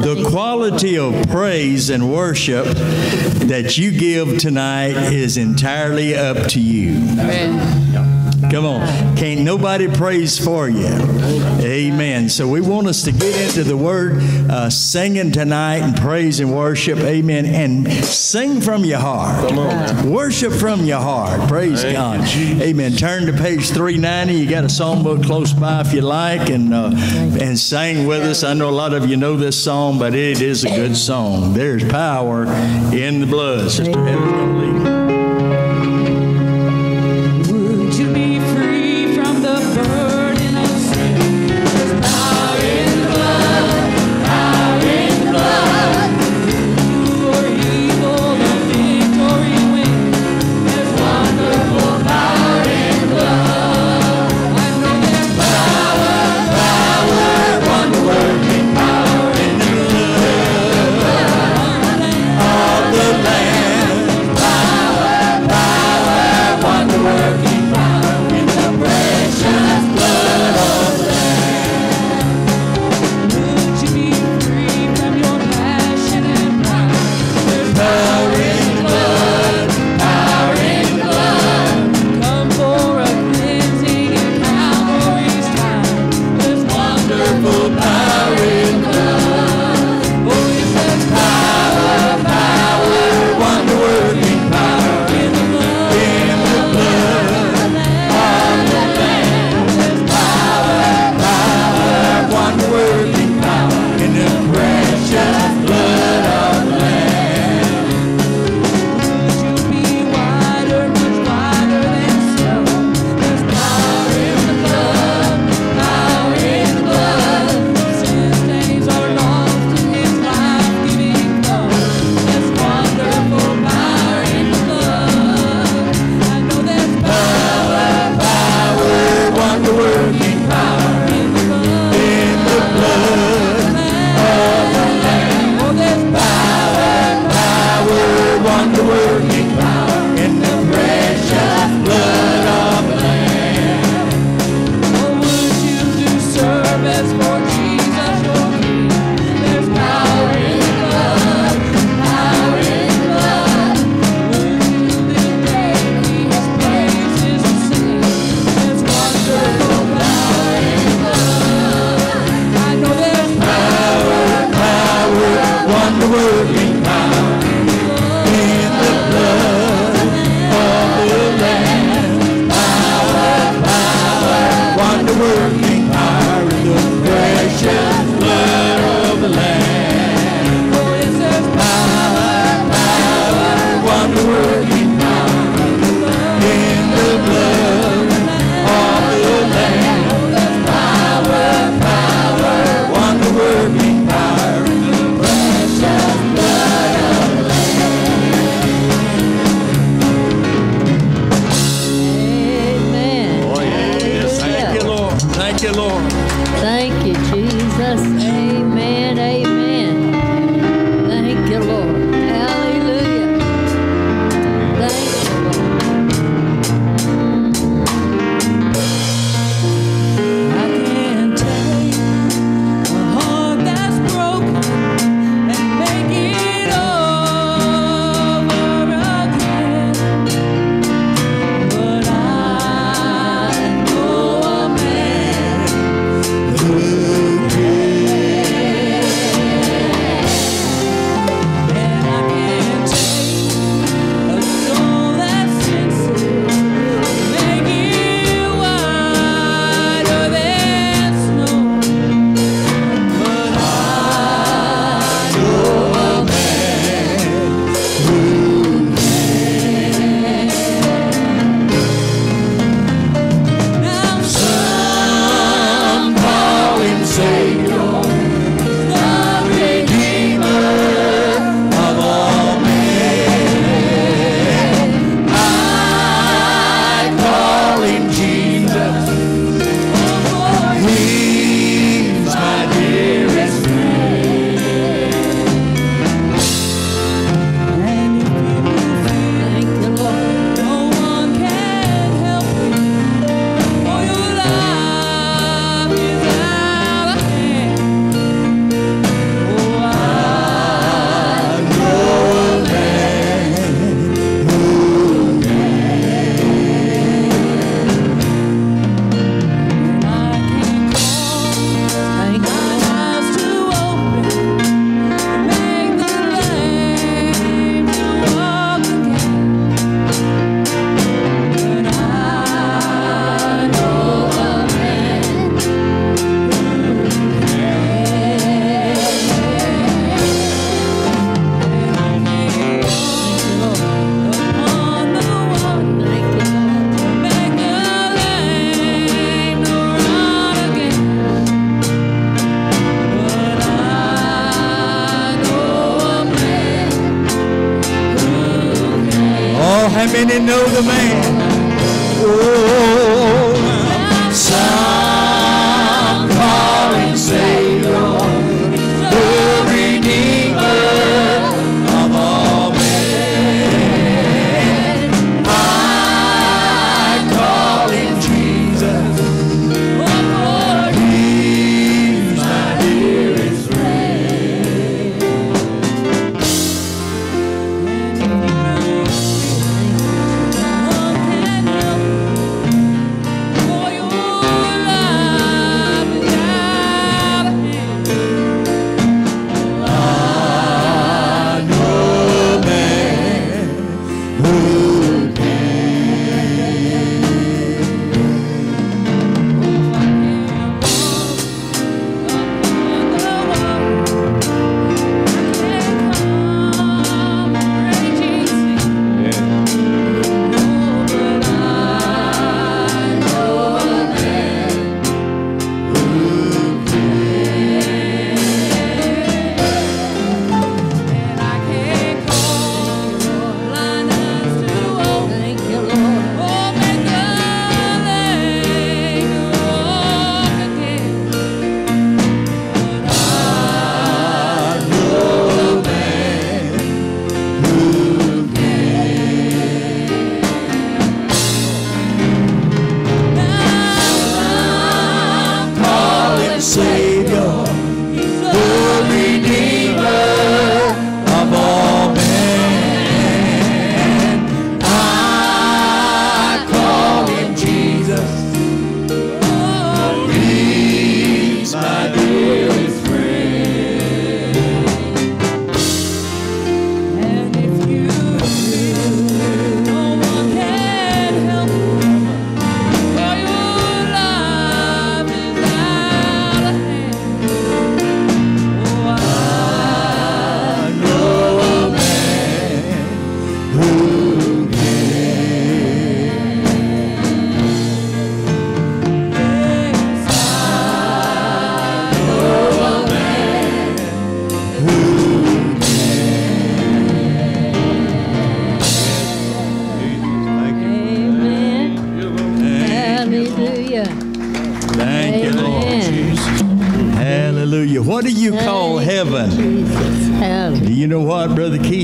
The quality of praise and worship that you give tonight is entirely up to you. Come on. Can't nobody praise for you. Amen. So we want us to get into the word, uh, singing tonight and praise and worship. Amen. And sing from your heart. Come on. Worship from your heart. Praise Thank God. You, Amen. Turn to page 390. You got a songbook close by if you like and, uh, and sing with us. I know a lot of you know this song, but it is a good song. There's power in the blood. Sister Heather's going to lead.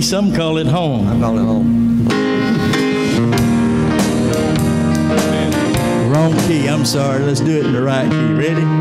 some call it home. I call it home. Wrong key. I'm sorry. Let's do it in the right key. Ready?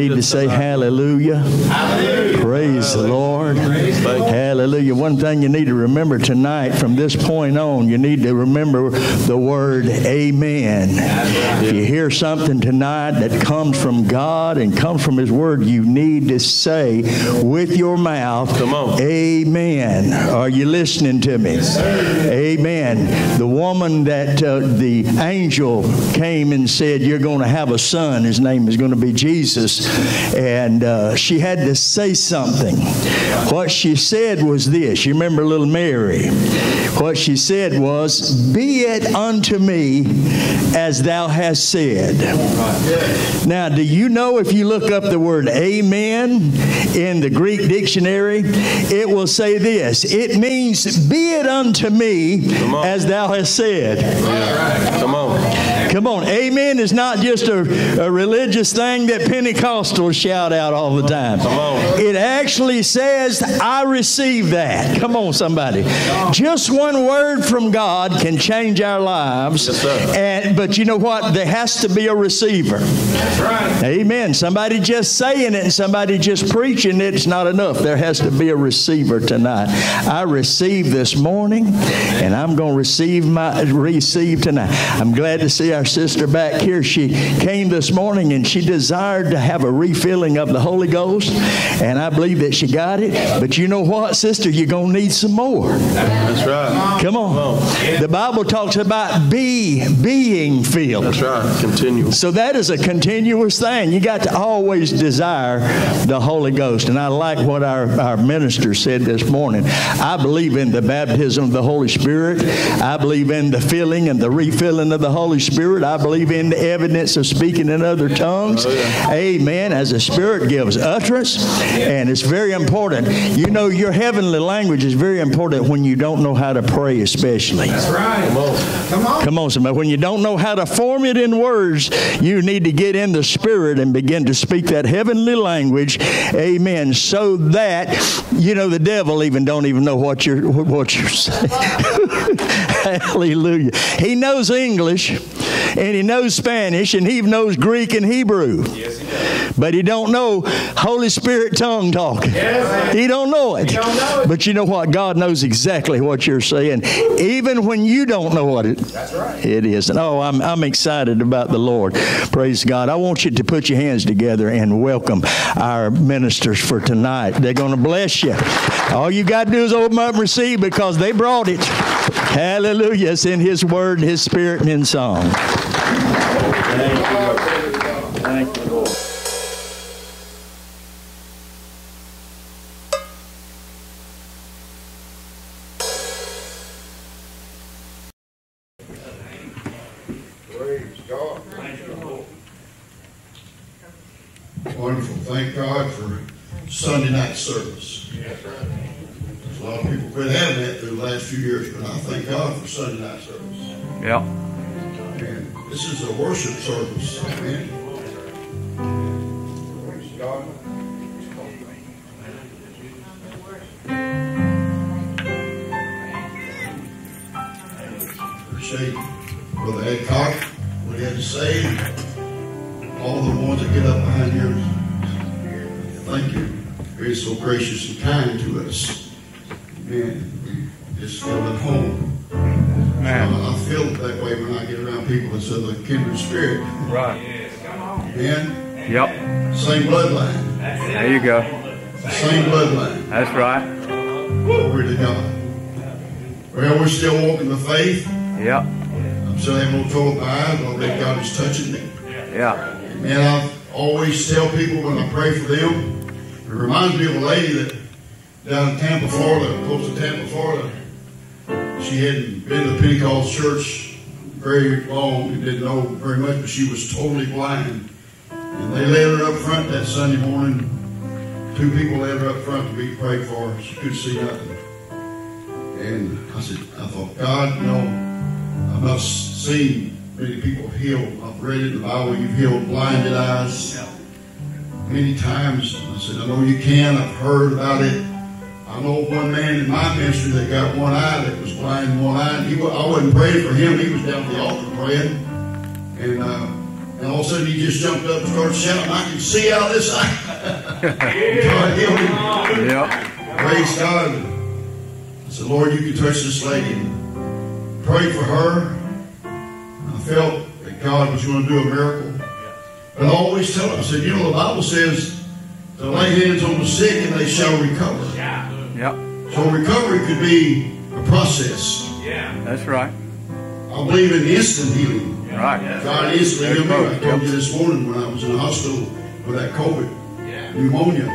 Need to say hallelujah. Praise the Lord. Hallelujah. One thing you need to remember tonight from this point on, you need to remember the word amen. If you hear something tonight that comes from God and comes from his word, you need to say with your mouth, Come on. amen. Are you listening to me? Amen. The woman that uh, the angel came and said, You're going to have a son. His name is going to be Jesus. And uh, she had to say something. What she said was this. You remember little Mary? What she said was, Be it unto me as thou hast said. Now, do you know if you look up the word amen in the Greek dictionary, it will say this it means, Be it unto me as thou hast said. Come on. Come on, amen is not just a, a religious thing that Pentecostals shout out all the time. Come on. It actually says, I receive that. Come on, somebody. Just one word from God can change our lives. Yes. And but you know what? There has to be a receiver. That's right. Amen. Somebody just saying it and somebody just preaching it, it's not enough. There has to be a receiver tonight. I received this morning, and I'm going to receive my receive tonight. I'm glad to see our sister back here. She came this morning and she desired to have a refilling of the Holy Ghost, and I believe that she got it. But you know what, sister? You're going to need some more. That's right. Come on. The Bible talks about be being filled. That's right. Continue. So that is a continuous thing. You got to always desire the Holy Ghost. And I like what our, our minister said this morning. I believe in the baptism of the Holy Spirit. I believe in the filling and the refilling of the Holy Spirit. I believe in the evidence of speaking in other tongues. Oh, Amen. As the Spirit gives utterance. And it's very important. You know, your heavenly language is very important when you don't know how to pray, especially. Come on. Come on. Come on, somebody. When you don't know how to form it in words, you need to get in the spirit and begin to speak that heavenly language. Amen. So that you know the devil even don't even know what you're what you're saying. Hallelujah. He knows English and he knows Spanish and he knows Greek and Hebrew. Yes, he But he don't know Holy Spirit tongue talking. he don't know it. don't know it. But you know what? God knows exactly what you're saying, even when you don't know what it, That's right. it is. And oh, I'm, I'm excited about the Lord. Praise God. I want you to put your hands together and welcome our ministers for tonight. They're going to bless you. All you got to do is open up and receive because they brought it. Hallelujah. It's in His Word, His Spirit, and in song. Thank you, Lord. Wonderful. Thank God for Sunday night service. There's a lot of people quit having that through the last few years, but I thank God for Sunday night service. Yeah. And this is a worship service. Amen. Praise God. Appreciate Brother Adcock, what he had to say, all the ones that get up behind here. Thank you. You're so gracious and kind to us. We just feel at home. Man. I feel that way when I get around people that's of the kindred spirit. Right. Amen. Yep. Same bloodline. There you go. Same bloodline. That's right. Glory to God. Well, we're still walking the faith. Yep. I'm still having no trouble with my eyes, but I believe God is touching me. Yeah. Man, I always tell people when I pray for them, it reminds me of a lady that down in Tampa, Florida, close to Tampa, Florida. She hadn't been to the Pentecost church very long and didn't know very much, but she was totally blind. And they laid her up front that Sunday morning. Two people laid her up front to be prayed for. She couldn't see nothing. And I said, I thought, God, you know, I've not seen many people healed. I've read in the Bible you've healed blinded eyes many times. I said, I know you can. I've heard about it. I know one man in my ministry that got one eye that was blind in one eye. And he, I wasn't praying for him. He was down at the altar praying. And, uh, and all of a sudden he just jumped up and started shouting, I can see out of this eye. God healed him. Yep. Praise God. I said, Lord, you can touch this lady. And pray for her. I felt that God was going to do a miracle. But I always tell her, I said, you know, the Bible says to lay hands on the sick and they shall recover. Yep. So recovery could be a process. Yeah. That's right. I believe in instant healing. Right. God instantly healed me. I Yep. told you this morning when I was in the hospital with that COVID pneumonia.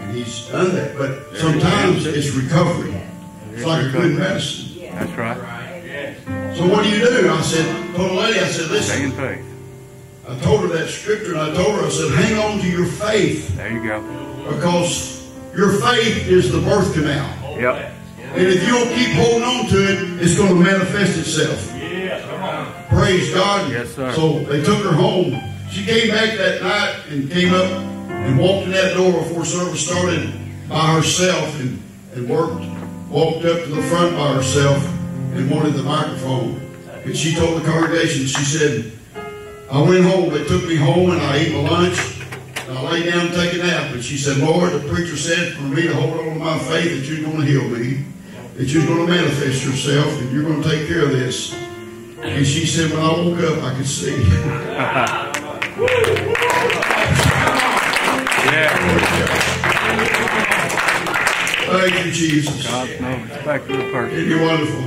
And he's done that. But sometimes it's recovery. It's like a good medicine. That's right. So what do you do? I said, told the lady, I said, Stay listen, in faith. I told her that scripture and I told her, I said, hang on to your faith There you go. because your faith is the birth canal. Yep. And if you don't keep holding on to it, it's going to manifest itself. Praise God. Yes, sir. So they took her home. She came back that night and came up and walked in that door before service started by herself and, and worked, walked up to the front by herself and wanted the microphone. And she told the congregation, she said, I went home. They took me home and I ate my lunch. I lay down and take a nap. And she said, Lord, the preacher said for me to hold on to my faith that you're going to heal me. that you're going to manifest yourself and you're going to take care of this. And she said, when I woke up, I could see. Thank you, Jesus. God's no respecter of person. Isn't he wonderful?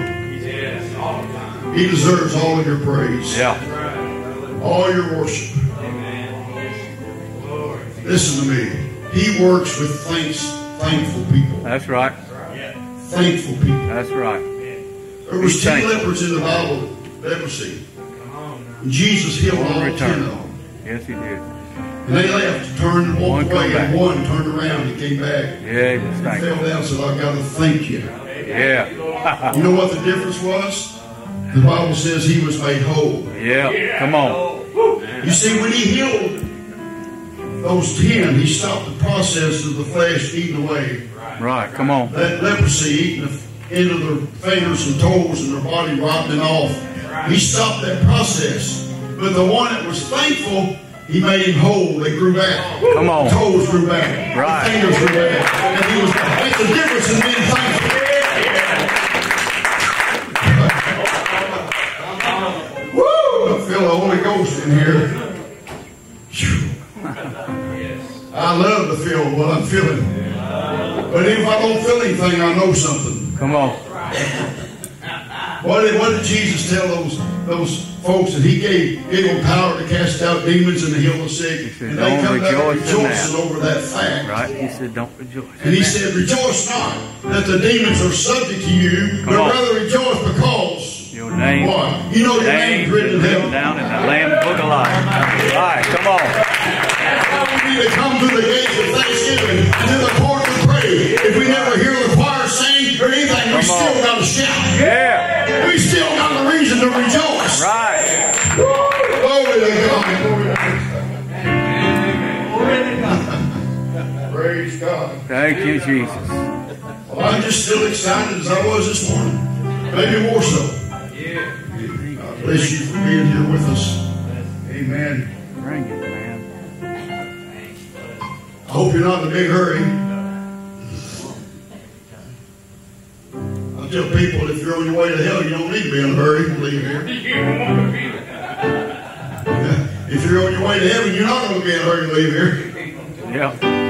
He deserves all of your praise, Yeah. all your worship. Listen to me. He works with thanks, thankful people. That's right. Thankful people. That's right. There was ten lepers in the Bible, leprosy. And Jesus healed One all ten of them. Yes, he did. And they left, turned, and walked away, and one turned around and came back. Yeah, he was Fell down and said, I got to thank you. Yeah. You know what the difference was? The Bible says he was made whole. Yeah. Come on. You see, when he healed those ten, he stopped the process of the flesh eating away. Right. Come on. That leprosy eating the end of their fingers and toes and their body rotting off. He stopped that process. But the one that was thankful, he made him whole. They grew back. Come on. Toes grew back. Right. The fingers grew back. And he was, that's the difference in being thankful. Woo! I feel the Holy Ghost in here. I love to feel what I'm feeling. But if I don't feel anything, I know something. Come on. What did, what did Jesus tell those those folks that he gave gave them power to cast out demons and to heal the sick? said, and they "Don't come back rejoicing that." over that fact. Right. He said, "Don't rejoice." And he said, Rejoice not that the demons are subject to you, Come but on. rather rejoice because Your name. what? You know your name's written in heaven. down in the Lamb's Book of Life. Right. Come on. We need to come through the gates of thanksgiving and to the court of praise. If we never hear the choir sing or anything, we Come on. still got to shout. Yeah. We still got a reason to rejoice. Right. Glory to God. Praise God. Thank you, Jesus. Well, I'm just still excited as I was this morning. Maybe more so. God bless you for being here with us. Amen. Hope you're not in a big hurry. I tell people if you're on your way to hell, you don't need to be in a hurry to leave here. If you're on your way to heaven, you're not going to be in a hurry to leave here. Yeah.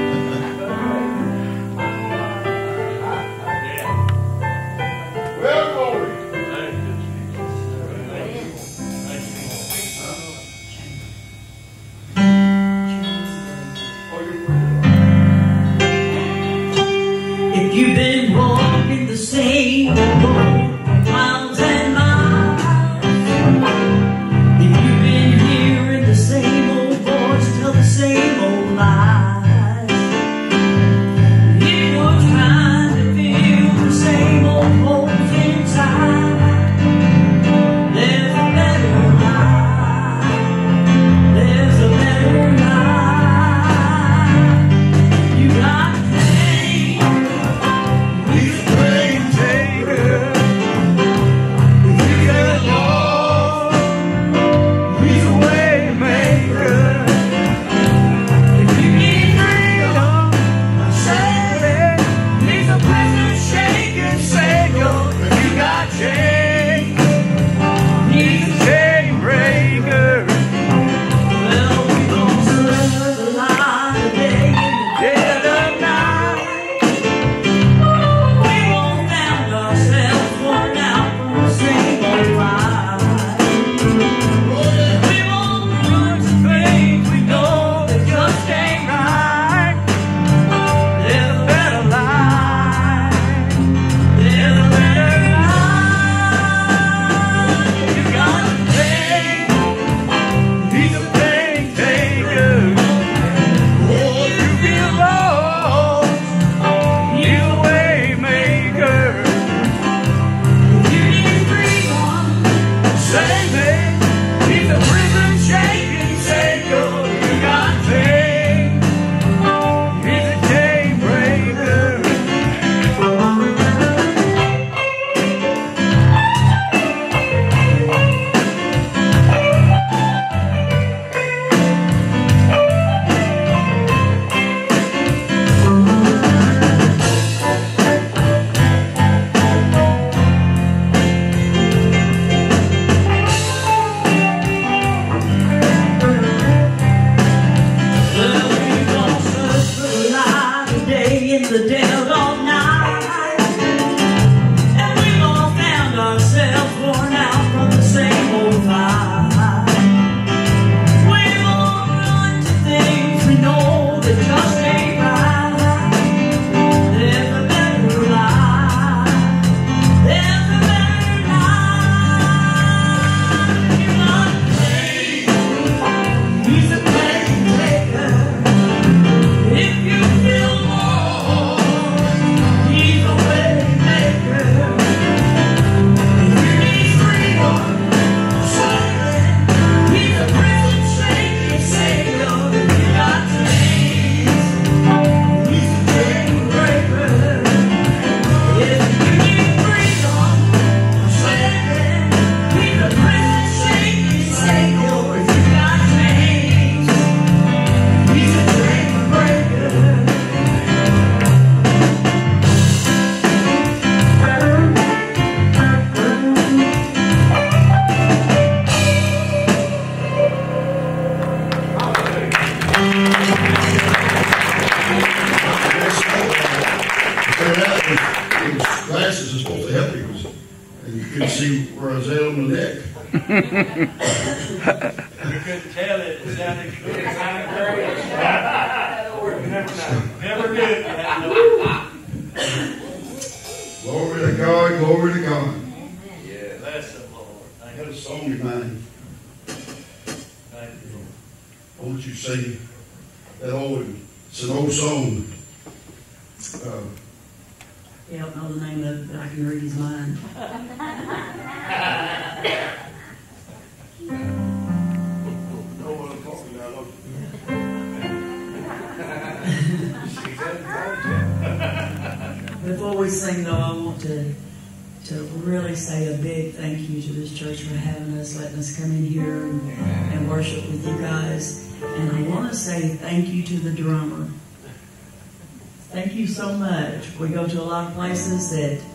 Lot of places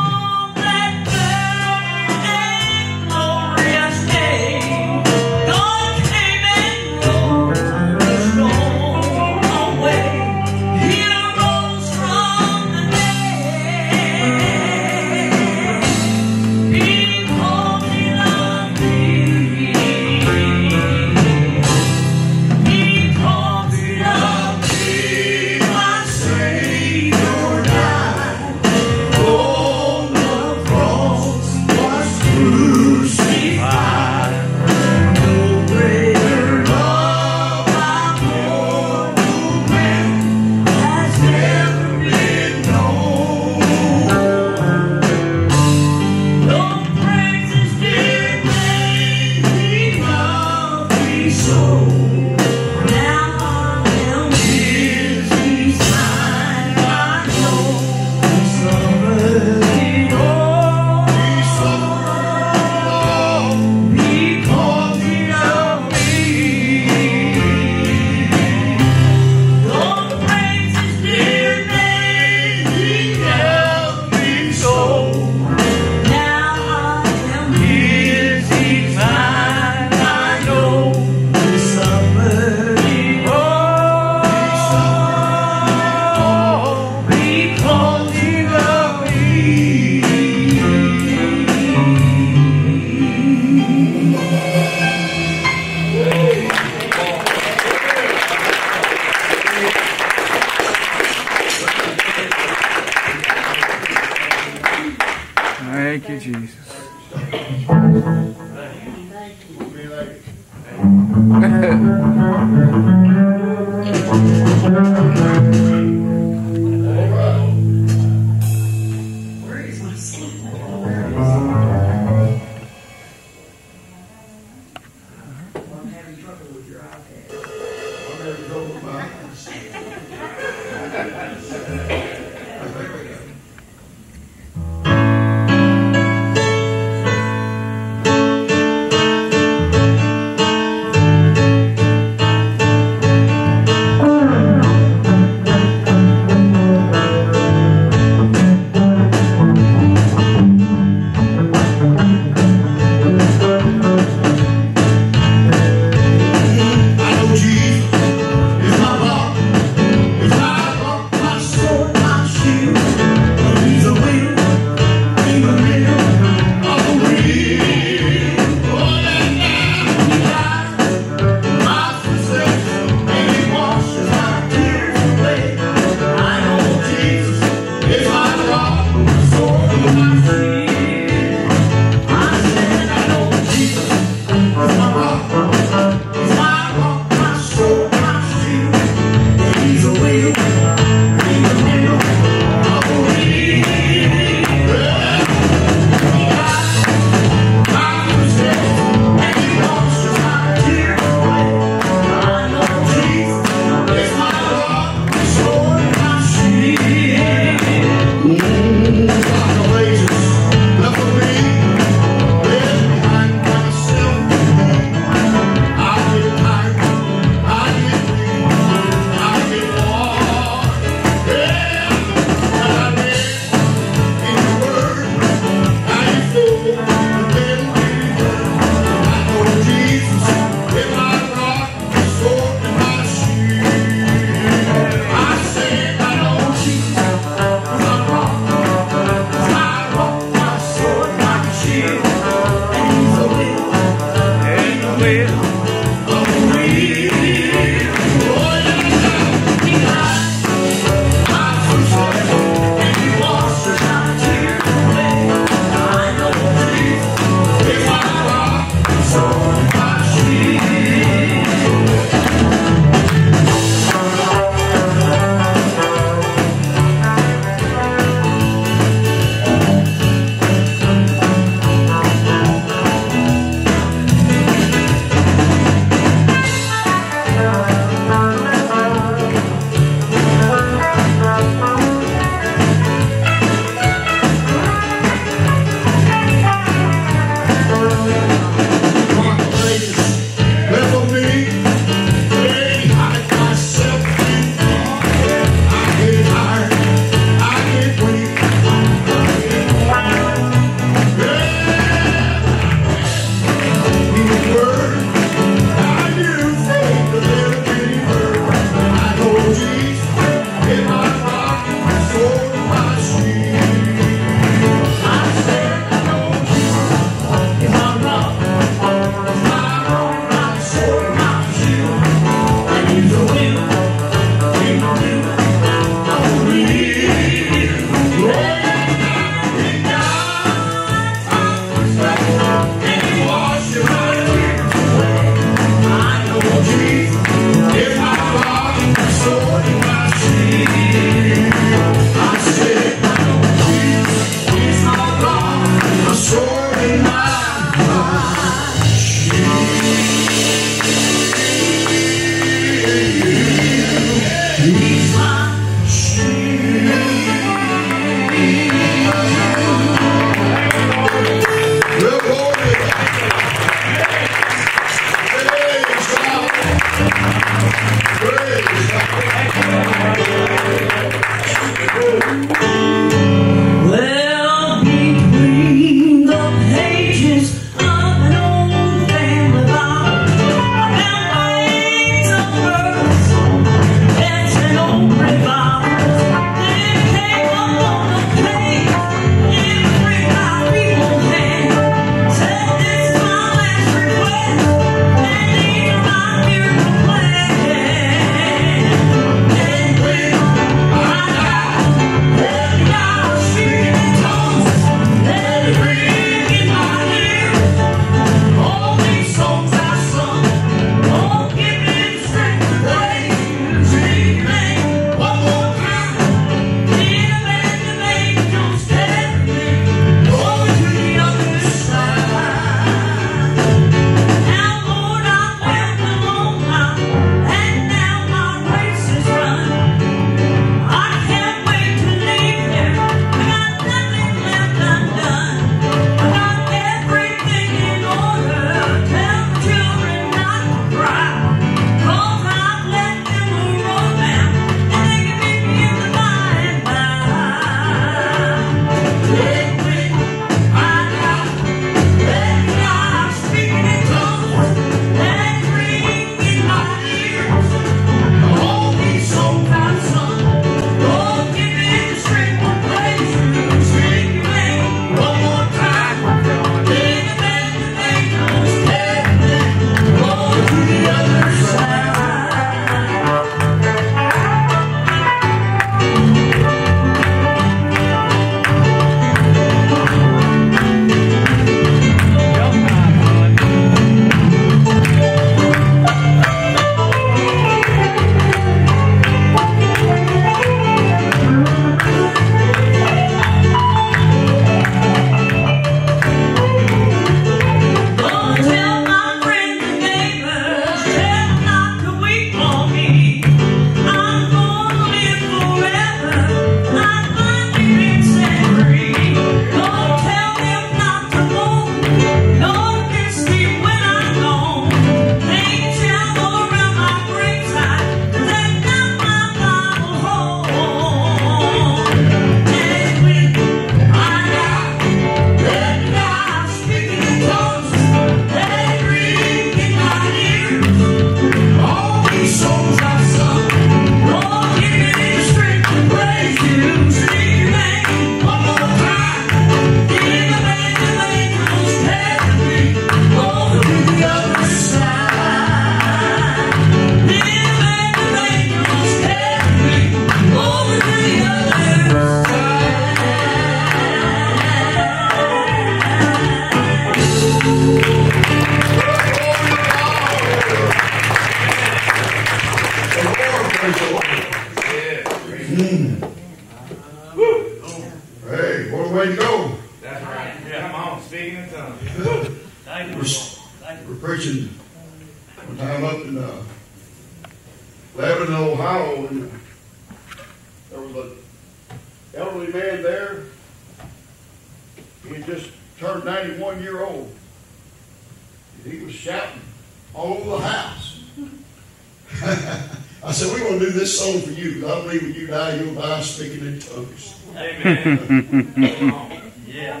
Yeah.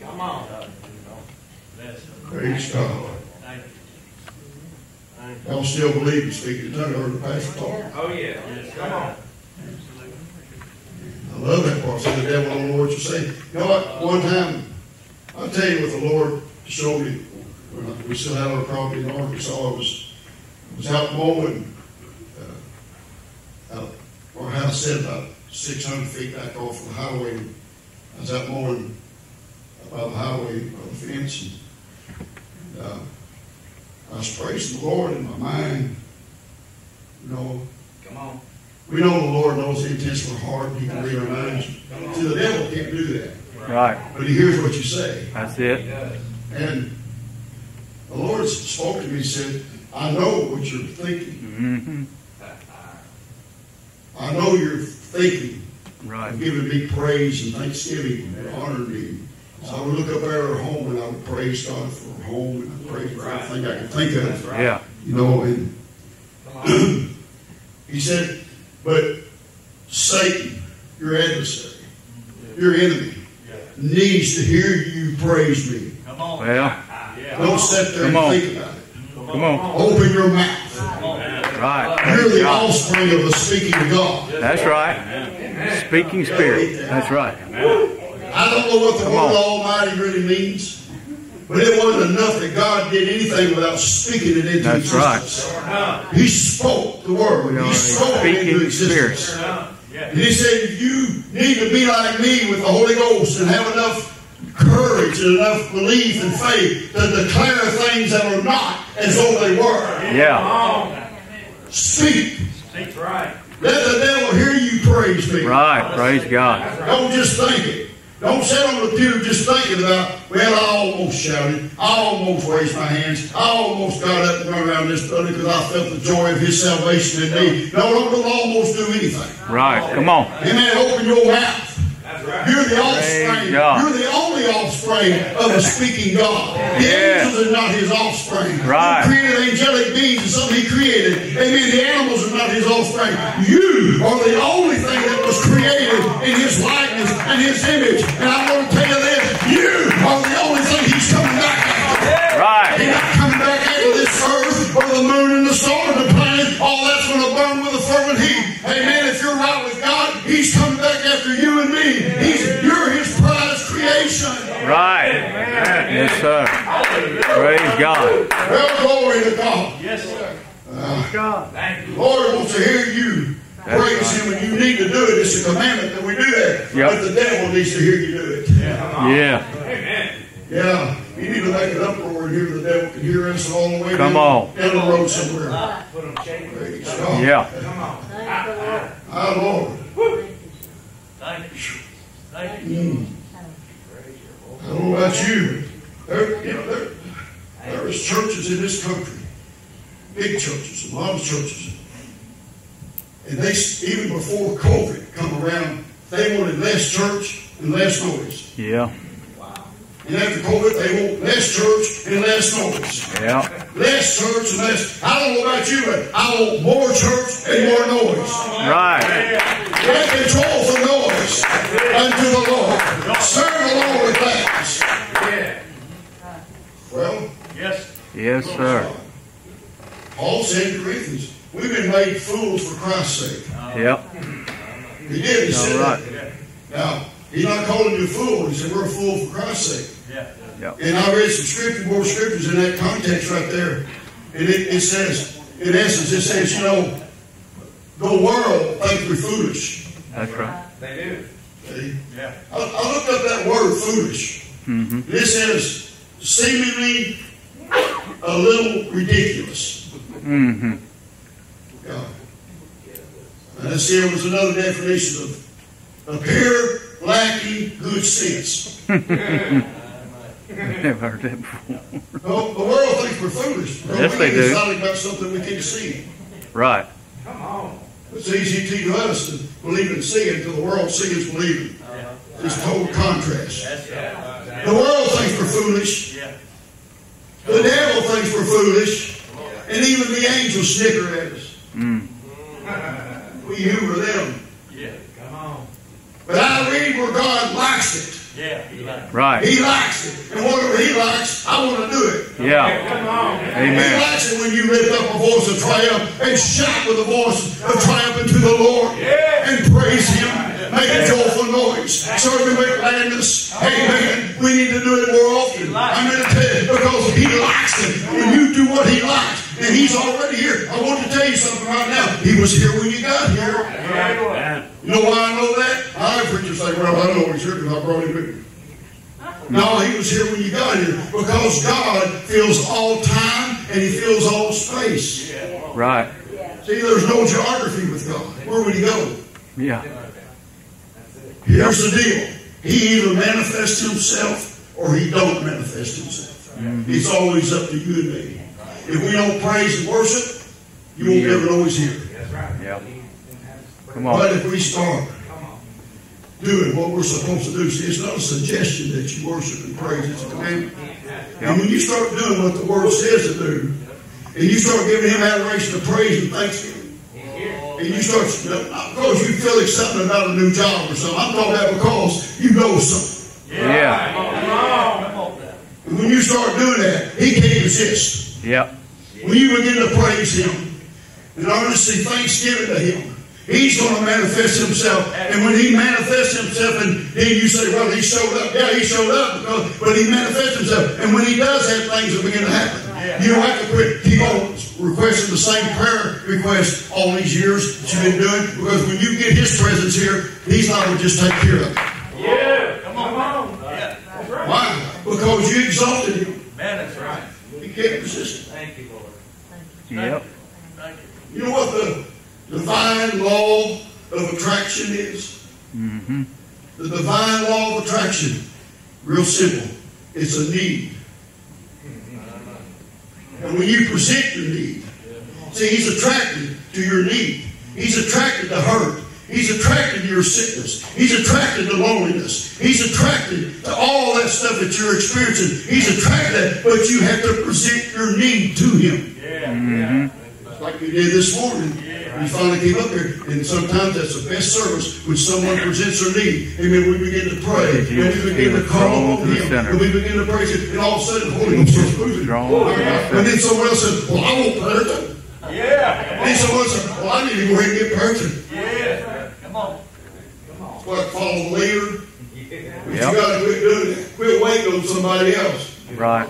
Come on. Praise God. Thank you. Y'all still believe in speaking in tongues? I heard the pastor talk. Oh, yeah. Come on. I love that part. So the devil don't know what. You know what? One time, I'll tell you what the Lord showed me. When we still had our property in Arkansas. I was, I was out mowing, uh, out, our house set about 600 feet back off the highway. I was out mowing by the highway, by the fence. And, uh, I was praising the Lord in my mind. You know, Come on. we know the Lord knows the intents of our heart. He can read our minds. See, the devil can't do that, Right. but he hears what you say. That's it. And the Lord spoke to me and said, I know what you're thinking. hmm I know you're thinking Right. of giving me praise and thanksgiving and honoring me. So I would look up there at our home and I would praise God for our home and I'd praise for everything I could think of. Yeah. You know, and he said, but Satan, your adversary, your enemy, needs to hear you praise me. Come on. Well, Yeah. Don't sit there Come and on. think about it. come on. Open your mouth. Right. You're the offspring of the speaking of God. That's right. Speaking spirit. That's right. I don't know what the Come word on. Almighty really means, but it wasn't enough that God did anything without speaking it into That's right. existence. He spoke the word. We He spoke it into existence. spirit. And he said, if you need to be like me with the Holy Ghost and have enough courage and enough belief and faith to declare things that are not as though they were, Yeah. Speak. That's right. Let the devil hear you praise me. Right. Praise God. Don't just think it. Don't sit on the pew just thinking about, well, I almost shouted. I almost raised my hands. I almost got up and run around this building because I felt the joy of his salvation in me. No, don't, don't almost do anything. Right. Come on. Amen. Open your mouth. You're the offspring. You're the only offspring of a speaking God. The Yeah. angels are not his offspring. Right. He created angelic beings and something he created. Amen. The animals are not his offspring. You are the only thing that was created in his likeness and his image. And I want to tell you this. You are the only thing he's coming back after. He's Right. not coming back after this earth or the moon and the stars and the planets. All that's going to burn with a fervent heat. Amen. If you're right with after you and me. He's, you're His prized creation. Right. Amen. Yes, sir. Praise God. Well, glory to God. Yes, sir. Uh, God. Thank you. Lord wants to hear you That's praise right. Him, and you need to do it. It's a commandment that we do that. Yep. But the devil needs to hear you do it. Yeah. Amen. Yeah, you need to make an uproar in here. The devil can hear us all the way Come down, on. down the road somewhere. Put them shaking. Praise God. Yeah. Come on. Thank the Lord. Our Lord. Thank you. Thank you. I don't know about you. There, you know, there, there is churches in this country, big churches, a lot of churches, and they even before COVID come around, they wanted less church and less noise. Yeah. And after COVID, they want less church and less noise. Yeah. Less church and less. I don't know about you, but I want more church and more noise. Right. Make control for noise unto the Lord. Serve the Lord with thanks. Yeah. Well, Yes. Yes, sir. Paul said in Corinthians, we've been made fools for Christ's sake. Yep. He did. He said All right. that. Now, he's not calling you a fool. He said, we're a fool for Christ's sake. Yeah. And I read some scripture, more scriptures in that context right there. And it, it says, in essence, it says, you know, the world thinks we're foolish. That's right. They do. See? Yeah. I, I looked up that word foolish. Mm-hmm. And it says, seemingly a little ridiculous. Mm-hmm. Yeah. And let's see, there was another definition of appear lack lacking good sense. Never heard that before. Well, the world thinks we're foolish. because Yes, we they get do. excited about something we can't see. Right. Come on. It's easy to us to believe in seeing until the world sees believing. It's total contrast. The world thinks we're foolish. The devil thinks we're foolish. And even the angels snicker at us. Mm. We humor them. Yeah, come on. But I read where God likes it. Yeah, right. He likes it. And whatever he likes, I want to do it. Yeah. He Amen. likes it when you lift up a voice of triumph and shout with a voice of triumph unto the Lord and praise Him. Make a joyful noise. Serve Him with gladness. Amen. We need to do it more often. I'm going to tell you because He likes it. When you do what He likes, and He's already here. I want to tell you something right now. He was here when you got here. You know why I know that? I have preachers say, well, I know He's here because I brought Him me. No, he was here when you got here because God fills all time and he fills all space. Right. See, there's no geography with God. Where would he go? Yeah. Here's the deal. He either manifests himself or he don't manifest himself. Mm-hmm. It's always up to you and me. If we don't praise and worship, you won't ever know he's here. Yeah. Come But if we start doing what we're supposed to do, see, it's not a suggestion that you worship and praise, it's a commandment. And when you start doing what the Word says to do, and you start giving Him adoration of praise and thanksgiving, and you start, not because you feel excited about a new job or something, I'm talking about because you know something. Yeah. And when you start doing that, He can't resist. Yeah. When you begin to praise Him and earnestly thanksgiving to Him, He's going to manifest Himself. And when He manifests Himself, and then you say, well, He showed up. Yeah, He showed up, because, but He manifests Himself. And when He does have things that begin to happen, you don't have to quit. Keep on requesting the same prayer request all these years that you've been doing, because when you get His presence here, He's not going to just take care of it. Yeah, come on. Why? Because you exalted Him. Man, that's right. He can't resist it. Yep. You know what the divine law of attraction is? Mm-hmm. The divine law of attraction, real simple. It's a need. And when you present your need, see, he's attracted to your need. He's attracted to hurt. He's attracted to your sickness. He's attracted to loneliness. He's attracted to all that stuff that you're experiencing. He's attracted but you have to present your need to him. Like we did this morning. We finally came up here, and sometimes that's the best service when someone presents their need. Amen. We begin to pray, and we begin to call on Him, and we begin to praise Him, and all of a sudden, the Holy Ghost starts moving. And then someone else says, "Well, I want prayer too." And then someone says, "Well, I need to go ahead and get prayer too." That's what follow the leader. But you got to quit doing that. Quit waiting on somebody else. Right.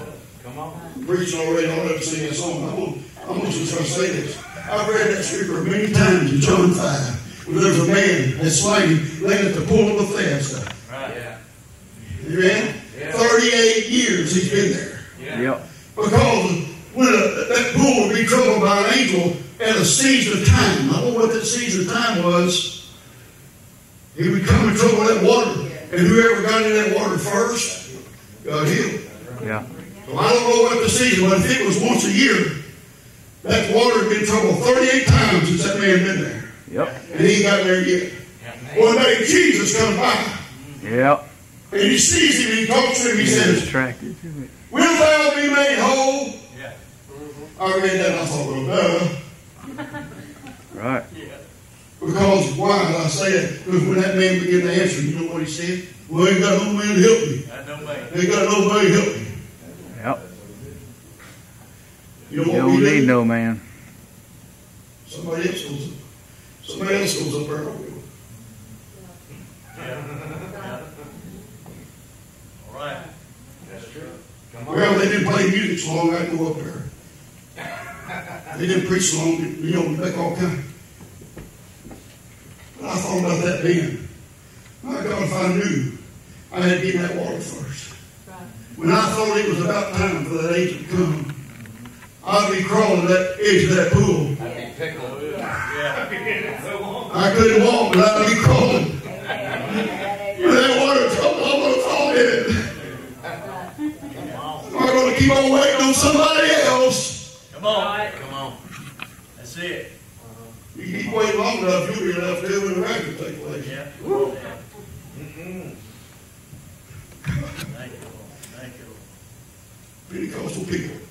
Preaching already, I don't have to sing that song. I'm gonna, I'm gonna try to say this. I've read that scripture many times in John 5, where there's a man that's slain laying at the pool of Bethesda. Amen? 38 years he's been there. Yep. Because when a, that pool would be troubled by an angel at a season of time, I don't know what that season of time was, he would come and trouble that water. And whoever got in that water first got healed. Yeah. Well, I don't know what the season was. If it was once a year, that water had been troubled 38 times since that man been there. Yep. And he ain't got there yet. One day Jesus comes by Yep. and he sees him and he talks to him. He says, Attracted to it. Will thou be made whole? Yeah. I read that and I thought, well, duh. Right. Yeah. Because why did I say that? Because when that man began to answer, you know what he said? Well, ain't got no man to help me. Ain't got nobody to help me. Yep. You know You don't need no man. Somebody else goes up. Somebody else goes up there. I don't go. Well, they didn't play music so long, I could go up there. They didn't preach so long, you know, make all kind. But I thought about that then. My God, if I knew, I had to get that water first. When I thought it was about time for that angel to come, I'd be crawling that edge of that pool. I'd be pickled. Yeah. I couldn't walk, but I'd be crawling. that water I'm going to fall in. I'm going to keep on waiting on somebody else. Come on. Come on. That's it. You keep waiting long enough, you'll be enough to when the rapture take place. Yeah. Mm-mm. Thank you, Lord. Thank you, Lord. Pentecostal people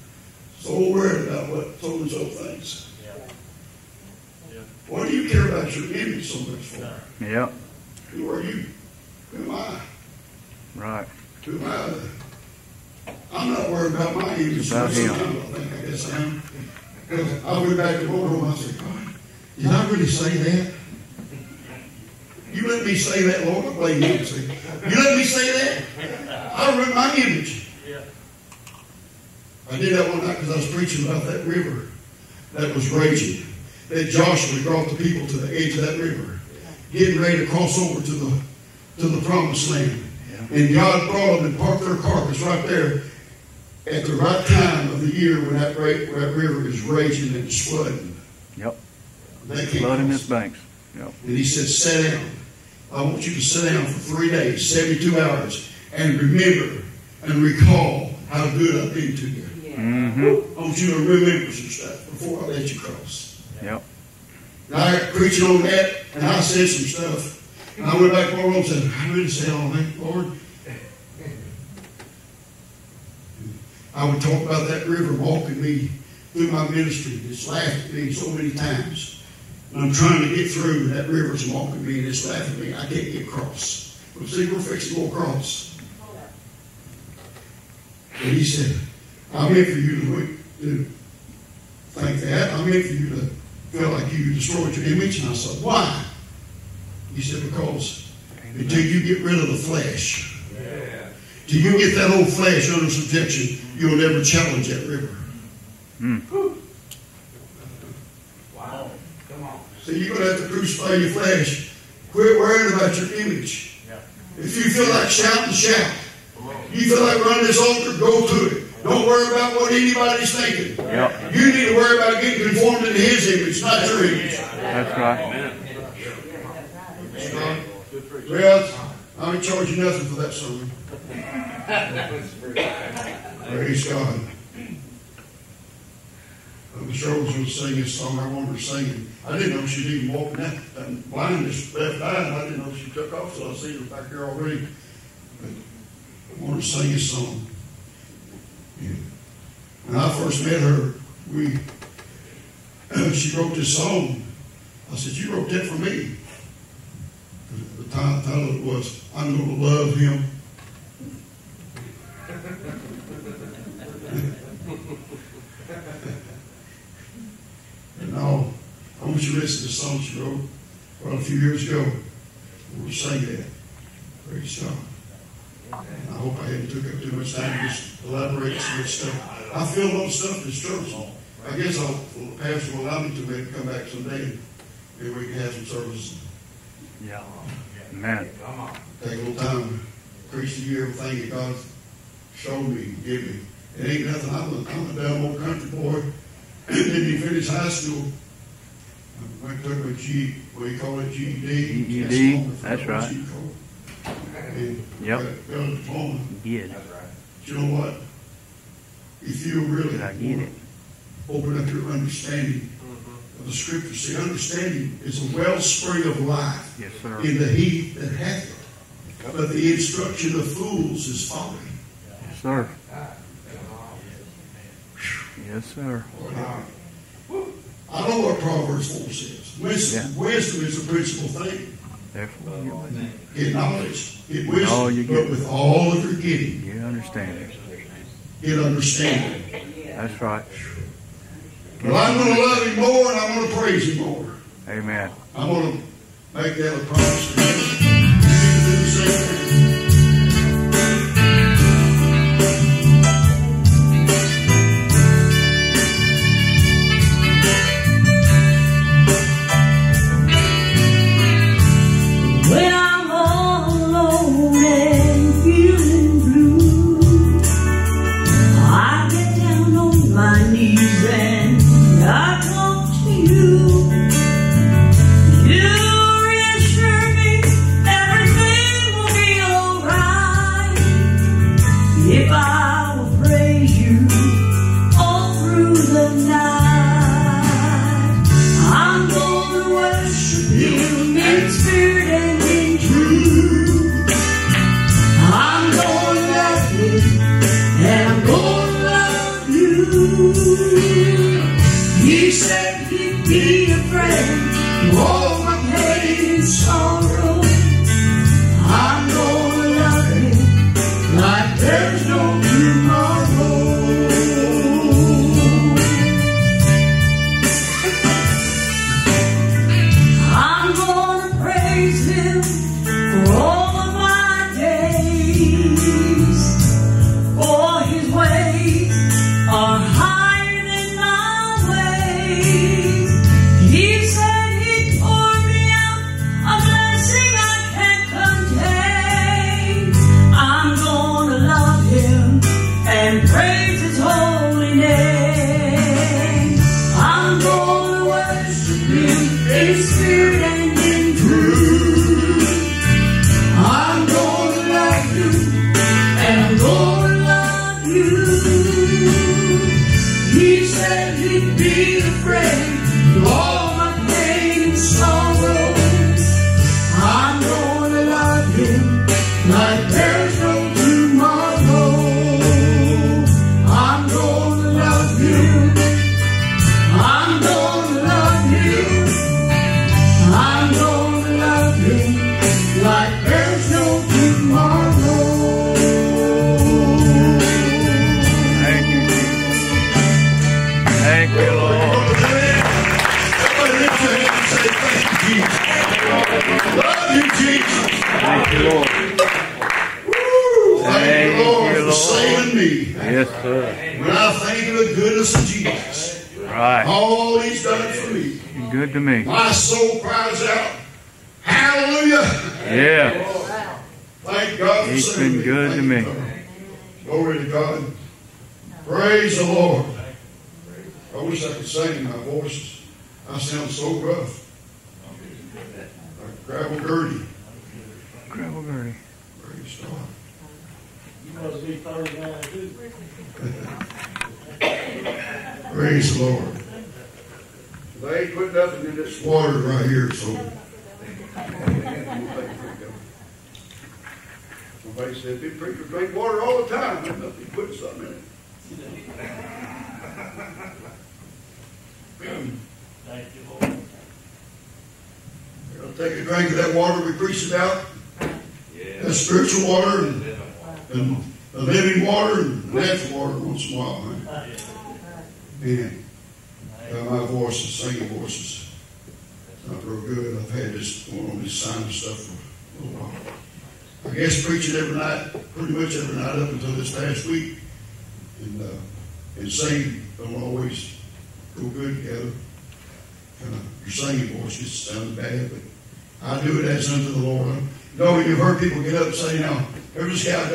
so worried about what so and so thinks. Yeah. Yeah. Why do you care about your image so much for? Yep. Who are you? Who am I? Right. Who am I? I'm not worried about my image. About him. Sometimes I think I guess I am. Because I went back to the boardroom and I said, God, did I really say that? You let me say that, Lord. I blame you. You let me say that? I ruined my image. I did that one night because I was preaching about that river that was raging. That Joshua brought the people to the edge of that river, getting ready to cross over to the to the promised land. And God brought them and parked their carcass right there at the right time of the year when that, when that river is raging and it's flooding. Yep. They in its banks. Yep. And he said, sit down. I want you to sit down for three days, 72 hours, and remember and recall how good I've been to you. Mm-hmm. I want you to remember some stuff before I let you cross. Yep. And I preached on that, and I said some stuff. And I went back to my room and said, I really say all that, Lord. I would talk about that river walking me through my ministry. It's laughed at me so many times. And I'm trying to get through, that river's walking me, and it's laughing at me. I can't get across. But see, we're fixing to go across. And he said, I'm in for you to, to think that. I'm in for you to feel like you destroyed your image. And I said, why? He said, because until you get rid of the flesh, till you get that old flesh under subjection, you'll never challenge that river. Wow. Come on. So you're going to have to crucify your flesh. Quit worrying about your image. Yeah. If you feel like shouting, shout. You feel like running this altar, go to it. Don't worry about what anybody's thinking. Yep. You need to worry about getting conformed into His image, not your image. That's right. Well, I ain't charging nothing for that sermon. Praise God. The Shoulders was singing a song I wanted her singing. I didn't know she'd even walking that, that blindness left eye, I didn't know she took off, so I see her back here already. But I wanted to sing a song. When I first met her, we she wrote this song. I said, You wrote that for me. The ti- title was I'm going to love him. and now, I want you to listen to the song she wrote well, a few years ago. We sang that. Praise God. And I hope I haven't took up too much time to just elaborate some this stuff. I feel a lot of stuff is church. I guess I'll, the pastor will allow me to maybe come back someday and maybe we can have some service. Yeah. Man. Come on. Take a little time, preach to you everything that God showed me, give me. It ain't nothing. I'm a, I'm a dumb old country boy. Didn't even finish high school. I went to my G, what do you call it, GED. GED, all- that's right. you call it. And Yep. got- Got a diploma. Good. But you know what? If you really Did I get it? open up your understanding mm-hmm. of the scripture, see, understanding is a wellspring of life Yes, sir. in the he that hath it. But the instruction of fools is folly. Yes, sir. Yes, sir. I know what Proverbs 4 says. Wisdom, wisdom is the principal thing. Therefore, Get knowledge, get all wisdom, you but with all of your getting, get understanding. Get understanding. That's right. But I'm going to love him more and I'm going to praise him more. Amen. I'm going to make that a promise to you. You need to do the same thing.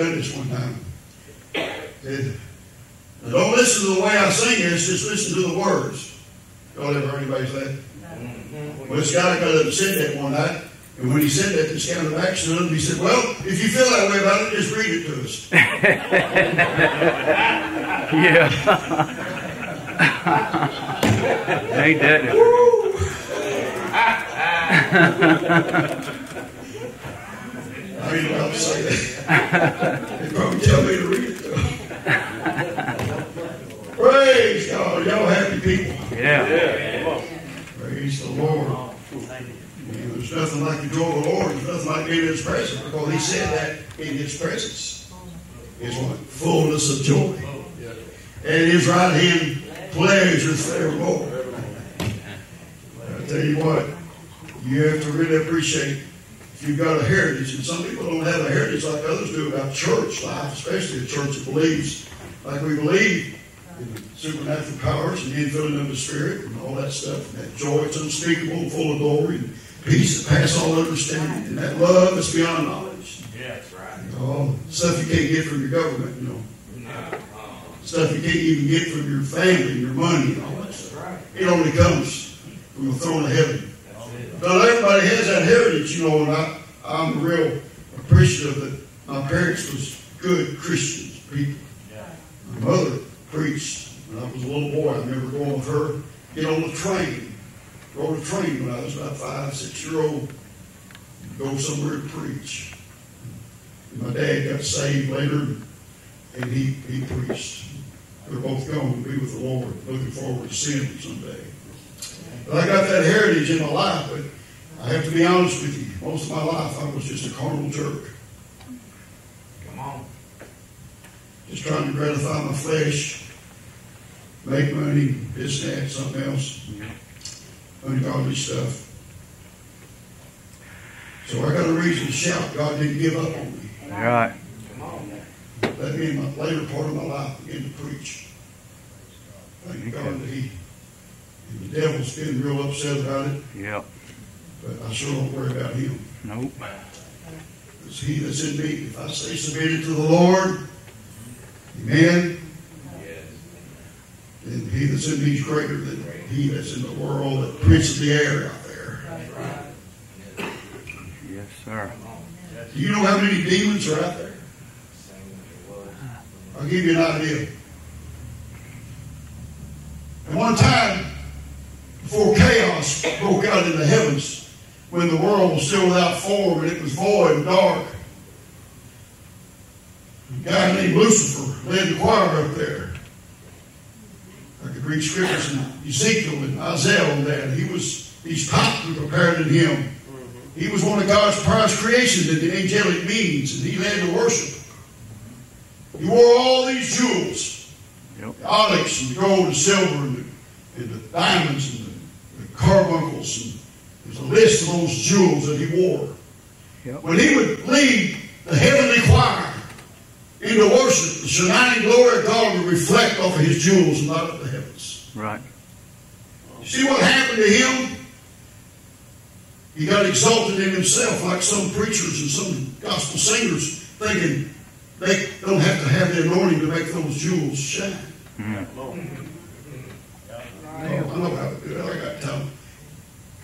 There this guy done this one time. Said, don't listen to the way I sing this, just listen to the words. Y'all ever heard anybody say that? Well, this guy got up and said that one night. And when he said that, this kind of the back stood he said, Well, if you feel that way about it, just read it to us. Yeah. Ain't that it? I ain't allowed to say that. They probably tell me to read it to them. Praise God. Y'all happy people. Yeah. yeah. Praise the Lord. Man, there's nothing like the joy of the Lord. There's nothing like being in His presence because He said that in His presence is what? Fullness of joy. And His right hand pleasures forevermore. I tell you what, you have to really appreciate if you've got a heritage, and some people don't have a heritage like others do about church life, especially a church that believes like we believe in supernatural powers and the infilling of the Spirit and all that stuff, and that joy that's unspeakable and full of glory, and peace that passes all understanding, and that love that's beyond knowledge. Yeah, that's right. You know, stuff you can't get from your government, you know. Uh-uh. Stuff you can't even get from your family, your money, and all that stuff. It only comes from the throne of heaven. Not everybody has that heritage, you know, and I, I'm real appreciative that my parents was good Christians, people. My mother preached when I was a little boy. I remember going with her, get on the train. Rode a train when I was about five, six year old. Go somewhere to preach. And my dad got saved later, and he, he preached. They're both gone to be with the Lord, looking forward to seeing him someday. But I got that heritage in my life, but I have to be honest with you. Most of my life, I was just a carnal jerk. Come on. Just trying to gratify my flesh, make money, this, that, something else. Ungodly stuff. So I got a reason to shout. God didn't give up on me. Right. Come on. Let me in my later part of my life begin to preach. Thank God that He, and the devil's getting real upset about it, Yep. but I sure don't worry about him. Nope. It's He that's in me. If I stay submitted to the Lord, Amen. Then He that's in me is greater than He that's in the world, the prince of the air out there. Yes, sir. Do you know how many demons are out there? I'll give you an idea. At one time, before chaos broke out in the heavens, when the world was still without form and it was void and dark, A guy named Lucifer led the choir up there. I could read scriptures in Ezekiel and Isaiah on that. He was these tops were prepared in him. He was one of God's prized creations in the angelic beings, and he led the worship. He wore all these jewels, Yep. the onyx and the gold and silver and the, and the diamonds and carbuncles. And there's a list of those jewels that he wore. Yep. When he would lead the heavenly choir into worship, the shining glory of God would reflect off of his jewels and light up the heavens. Right. You see what happened to him? He got exalted in himself, like some preachers and some gospel singers, thinking they don't have to have the anointing to make those jewels shine. Mm-hmm. Oh, I know how to do it. I got time.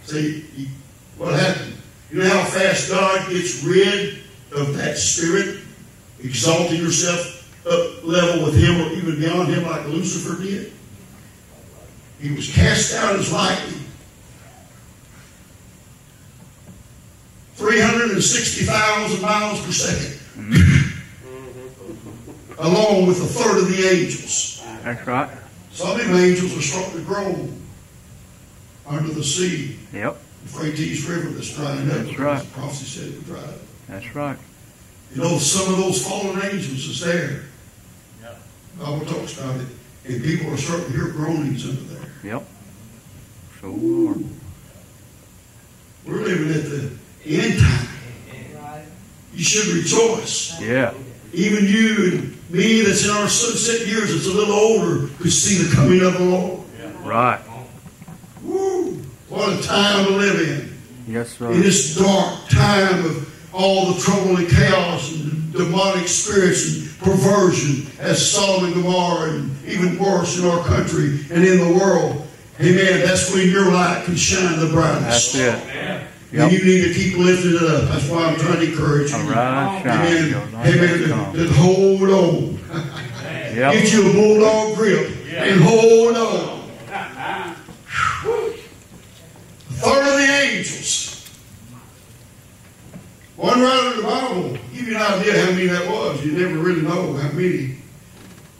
See, what happened? You know how fast God gets rid of that spirit, exalting yourself up level with Him or even beyond Him, like Lucifer did? He was cast out as lightning. 360,000 miles per second. Mm-hmm. Along with a third of the angels. That's right. Some of them angels are starting to grow under the sea. Yep. The Euphrates River that's drying up. That's right. The prophecy said it would dry up. That's right. You know, some of those fallen angels is there. Yeah, Bible talks about it. And people are starting to hear groanings under there. Yep. So Lord. We're living at the end time. You should rejoice. Yeah. Even you and me that's in our sunset years that's a little older could see the coming of the Lord. Right. What a time to live in. Yes, sir. In this dark time of all the trouble and chaos and demonic spirits and perversion as Sodom and Gomorrah and even worse in our country and in the world. Amen. That's when your light can shine the brightest. That's it. And you need to keep lifting it up. That's why I'm trying to encourage you. Amen. Your light has Amen. Then hold on. Yep. Get you a bulldog grip and hold on. A third of the angels. One writer in the Bible, give you an idea how many that was. You never really know how many.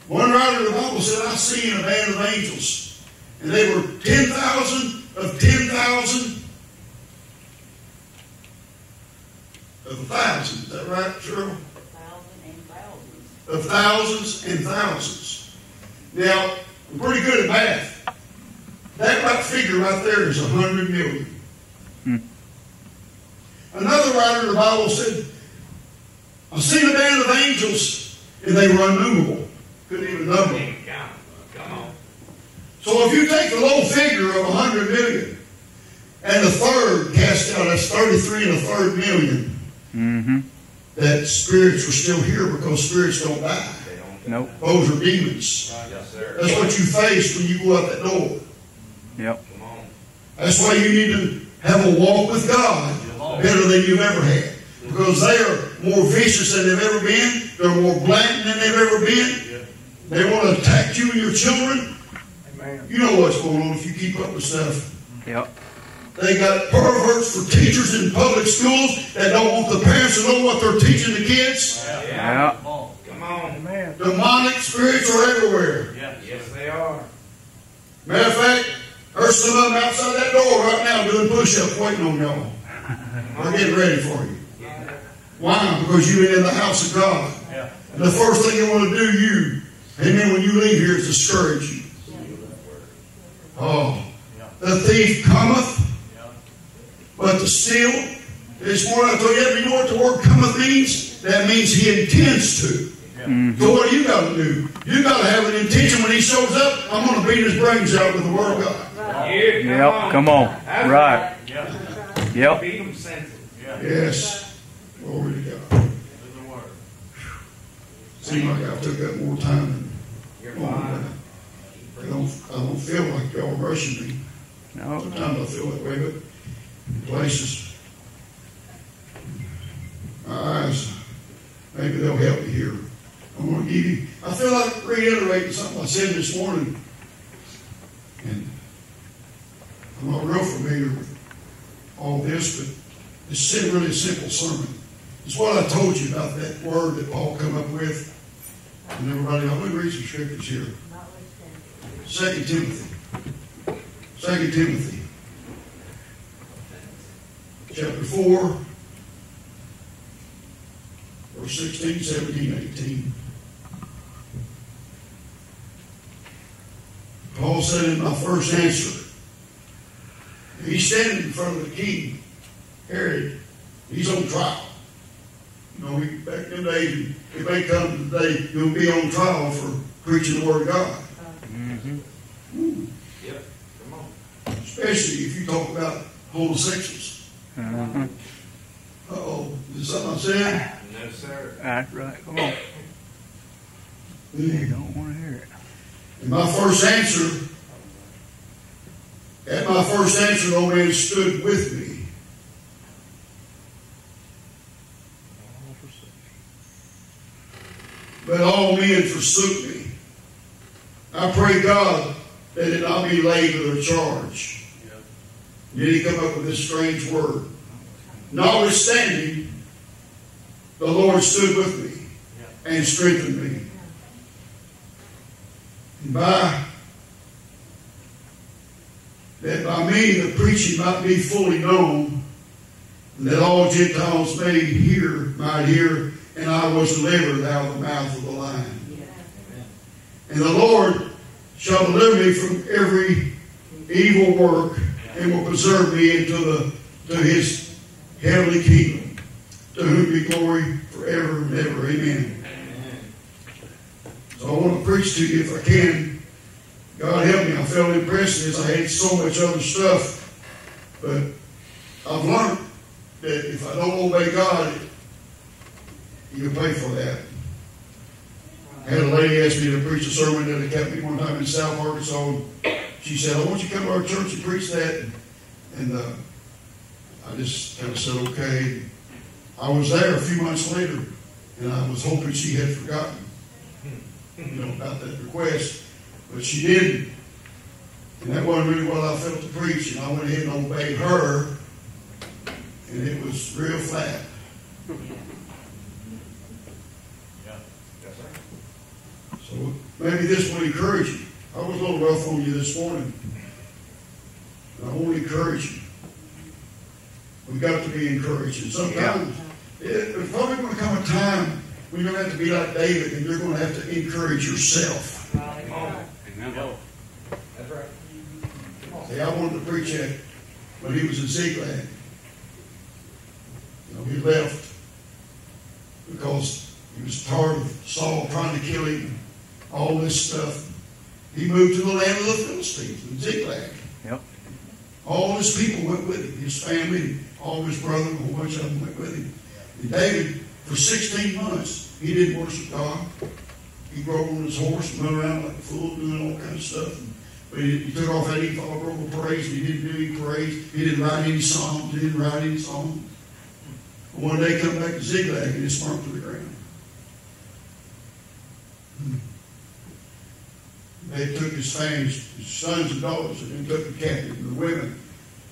One writer in the Bible said, I seen a band of angels, and they were 10,000 of 10,000 of a thousand. Is that right, Cheryl? Of thousands and thousands. Now, we're pretty good at math. That right figure right there is a hundred million. Hmm. Another writer in the Bible said, I've seen a band of angels, and they were innumerable. Couldn't even number them. Come on. So if you take the low figure of a hundred million and a third cast out, that's 33 and a third million, Mm-hmm. that spirits were still here because spirits don't die. Nope. Those are demons. Yes, sir. That's what you face when you go out that door. Yep. That's why you need to have a walk with God better than you've ever had. Because they are more vicious than they've ever been. They're more blatant than they've ever been. They want to attack you and your children. You know what's going on if you keep up with stuff. Yep. They got perverts for teachers in public schools that don't want the parents to know what they're teaching the kids. Yeah. Come on. Demonic spirits are everywhere. Yes, they are. Matter of fact, there's some of them outside that door right now doing push-ups waiting on y'all. They're getting ready for you. Why? Because you've been in the house of God. And the first thing they want to do you, amen, when you leave here is discourage you. Oh. The thief cometh, but to steal. This morning I told you, you know what the word cometh means? That means he intends to. So what do you got to do? You got to have an intention when he shows up. I'm going to beat his brains out with the word of God. Yep. on. Come on. Right. Yep. Beat them senses. Yes. Glory to God. Seems like I took up more time than. I don't. I don't feel like y'all rushing me. No. Sometimes I feel that way, but in places, my eyes, maybe they'll help you here. I'm going to give you. I feel like reiterating something I said this morning, and I'm not real familiar with all this, but it's a really simple sermon. It's what I told you about that word that Paul come up with. And everybody, I'm going to read some scriptures here. Second Timothy. Second Timothy. Chapter 4. Verse 16, 17, 18. Paul said in my first answer, he's standing in front of the king, Herod. He's on trial. You know, he, back in the days, it may come today, you'll be on trial for preaching the Word of God. Ooh. Yep. Come on. Especially if you talk about homosexuals. Uh-huh. Uh-oh, is something I said? No, sir. That's right. Come on. You don't want to hear it. And my first answer, at my first answer, man stood with me. But all men forsook me. I pray God that it not be laid to their charge. Then he come up with this strange word. Notwithstanding, the Lord stood with me and strengthened me. And by that by me the preaching might be fully known, and that all Gentiles may hear, might hear, and I was delivered out of the mouth of the lion. And the Lord shall deliver me from every evil work, and will preserve me into the to His heavenly kingdom, to whom be glory forever and ever. Amen. So I want to preach to you if I can. God help me. I felt impressed as I had so much other stuff. But I've learned that if I don't obey God, you pay for that. I had a lady ask me to preach a sermon that a me one time in South Arkansas. She said, I want you to come to our church and preach that. And uh, I just kind of said, okay. I was there a few months later, and I was hoping she had forgotten you know, about that request, but she didn't. And that wasn't really what I felt to preach, and I went ahead and obeyed her, and it was real flat. So maybe this will encourage you. I was a little rough on you this morning. I want to encourage you. We've got to be encouraged. And sometimes it, there's probably going to come a time when you're going to have to be like David and you're going to have to encourage yourself. Come on. That's right. See, I wanted to preach that when he was in Ziklag. You know, he left because he was tired of Saul trying to kill him, all this stuff. He moved to the land of the Philistines in Ziklag. Yep. All his people went with him, his family, all his brothers, a whole bunch of them went with him. And David, for 16 months, he didn't worship God. He rode on his horse and went around like a fool doing all kinds of stuff. But he, he took off that ephod, broke a praise. He didn't do any praise. He didn't write any psalms. He didn't write any songs. But one day, come back to Ziklag and it's burnt to the ground. Hmm. They took his family, his sons and daughters, and took the captive, and the women.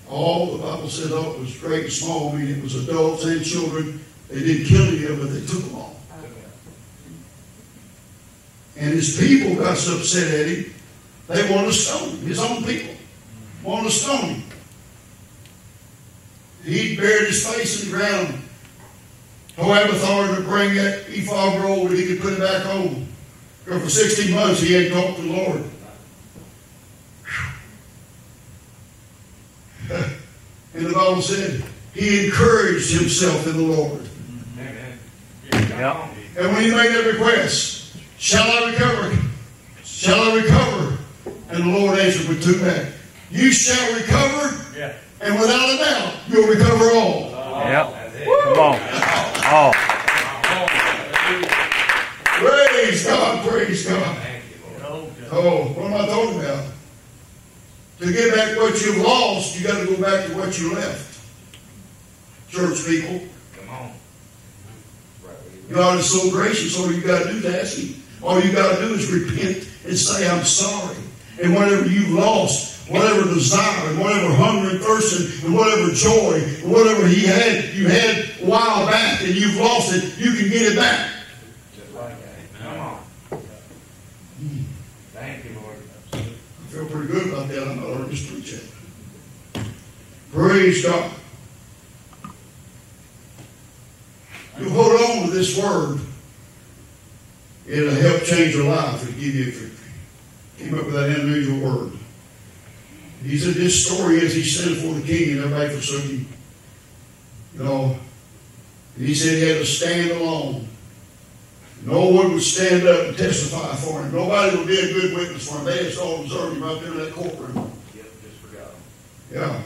All the Bible says all was great and small, I mean it was adults and children. They didn't kill any of them, but they took them all. And his people got so upset at him, they wanted to stone him. His own people wanted to stone him. He buried his face in the ground. Joab authority to bring that ephod roll that he could put it back on. Because for 16 months he hadn't talked to the Lord. And the Bible said he encouraged himself in the Lord. Amen. Yep. And when he made that request, shall I recover? Shall I recover? And the Lord answered with two men. You shall recover, Yeah. and without a doubt, you'll recover all. Oh, yep. That's it. Come on. Oh. Praise God, praise God. Thank you, Lord. Oh, what am I talking about? To get back what you've lost, you got to go back to what you left. Church people, Come on. You God is so gracious, all you got to do is ask Him. All you got to do is repent and say, I'm sorry. And whatever you've lost, whatever desire, and whatever hunger and thirst, and whatever joy, and whatever he had, you had a while back, and you've lost it, you can get it back. Come on. Thank you, Lord. I feel pretty good about that. I'm not just preaching. Praise God. You hold on to this word it'll help change your life. It'll give you victory. Came up with that unusual word. He said this story as he stood before the king and everybody forsook him. You know, and he said he had to stand alone. No one would stand up and testify for him. Nobody would be a good witness for him. They just all observed him out there in that courtroom. Yep, just forgot him. Yeah.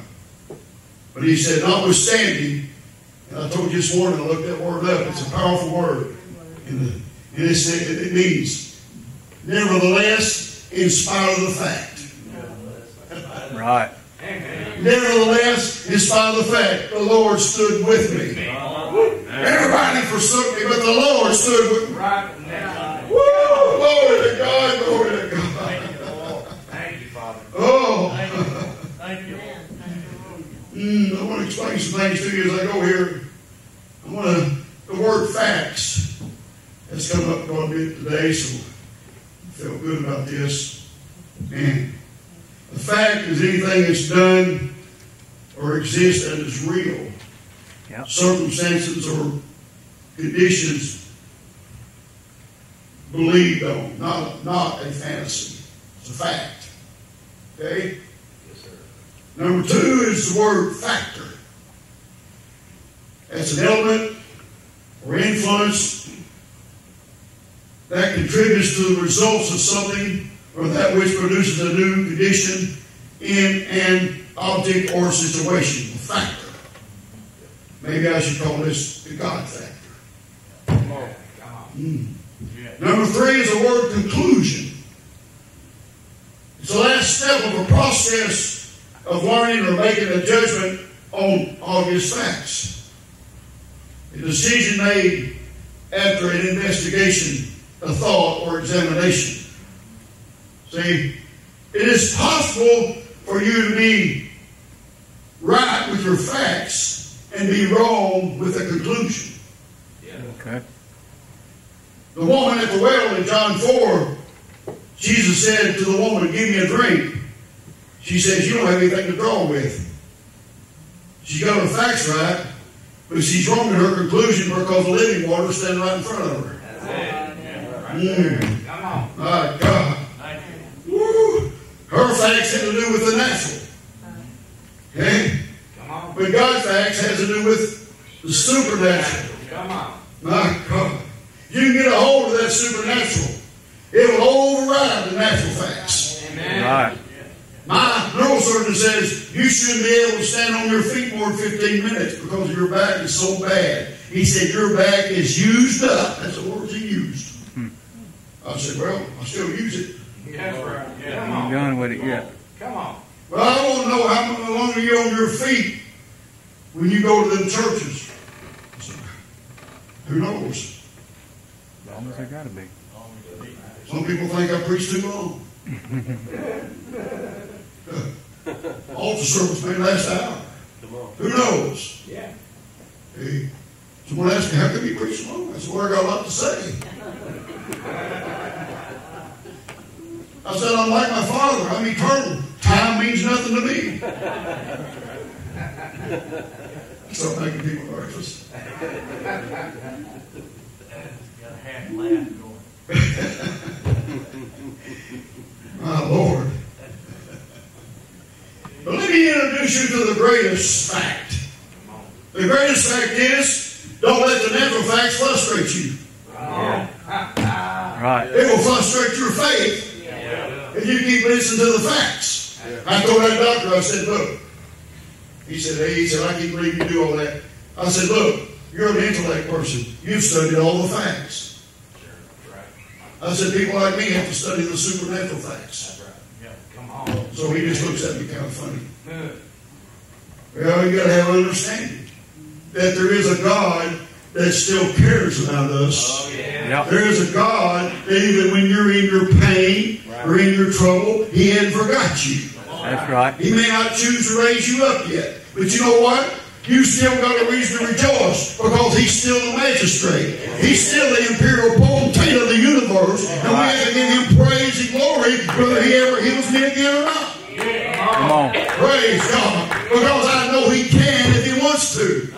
But he said, notwithstanding, and I told you this morning, I looked that word up. It's a powerful word. And, the, and it, said, it means, nevertheless, in spite of the fact. Right. Nevertheless, in spite of the fact, the Lord stood with me. Everybody forsook me, but the Lord stood with me. Right now. Woo! Glory to God, glory to God. Thank you, Father. Oh, Thank you. mm, I want to explain some things to you as I go here. I want to, the word facts has come up quite a bit today, so I feel good about this. And the fact is anything that's done or exists that is real. Yep. Circumstances or conditions believed on, not, not a fantasy. It's a fact. Okay? Yes, sir. Number two is the word factor. That's an element or influence that contributes to the results of something or that which produces a new condition in an object or situation. A factor. Maybe I should call this the God factor. Mm. Number three is the word conclusion. It's the last step of a process of learning or making a judgment on obvious facts. A decision made after an investigation, a thought, or examination. See, it is possible for you to be right with your facts and be wrong with a conclusion. Yeah. Okay. The woman at the well in John 4, Jesus said to the woman, Give me a drink. She says, You don't have anything to draw with. She got her facts right, but she's wrong in her conclusion because the living water is standing right in front of her. Mm. Come on. My God. Woo. Her facts had to do with the natural. Okay? Come on. But God's facts has to do with the supernatural. Come on. My God. You can get a hold of that supernatural. It will override the natural facts. Amen. Right. My neurosurgeon says you shouldn't be able to stand on your feet more than 15 minutes because your back is so bad. He said your back is used up. That's the words he used. I said, well, I still use it. That's right. Yeah. Come I'm on. done with it yet. Come on. Well, I want to know how long are you're on your feet when you go to them churches. I said, Who knows? As long as I gotta be. Some people think I preach too long. Altar service may last an hour. Who knows? Yeah. Hey, someone asked me, how come you preach so long? I said, well, I got a lot to say. I said, I'm like my father. I'm eternal. Time means nothing to me. Start making people nervous. Got a half laugh going. My Lord. But let me introduce you to the greatest fact. The greatest fact is don't let the natural facts frustrate you. Right. It will frustrate your faith if you keep listening to the facts. I told that doctor, I said, look, he said, hey, he said, I can't believe you do all that. I said, look, you're an intellect person. You've studied all the facts. I said, people like me have to study the supernatural facts. Yeah. Come on. So he just looks at me kind of funny. Good. Well, you got to have an understanding that there is a God that still cares about us. Oh, yeah. Yep. There is a God that even when you're in your pain or in your trouble, He hadn't forgot you. That's right. He may not choose to raise you up yet, but you know what? You still got a reason to rejoice because He's still the magistrate. He's still the imperial potentate of the universe, and we have to give Him praise and glory whether He ever heals me again or not. Come on. Praise God. Because I know He can if He wants to.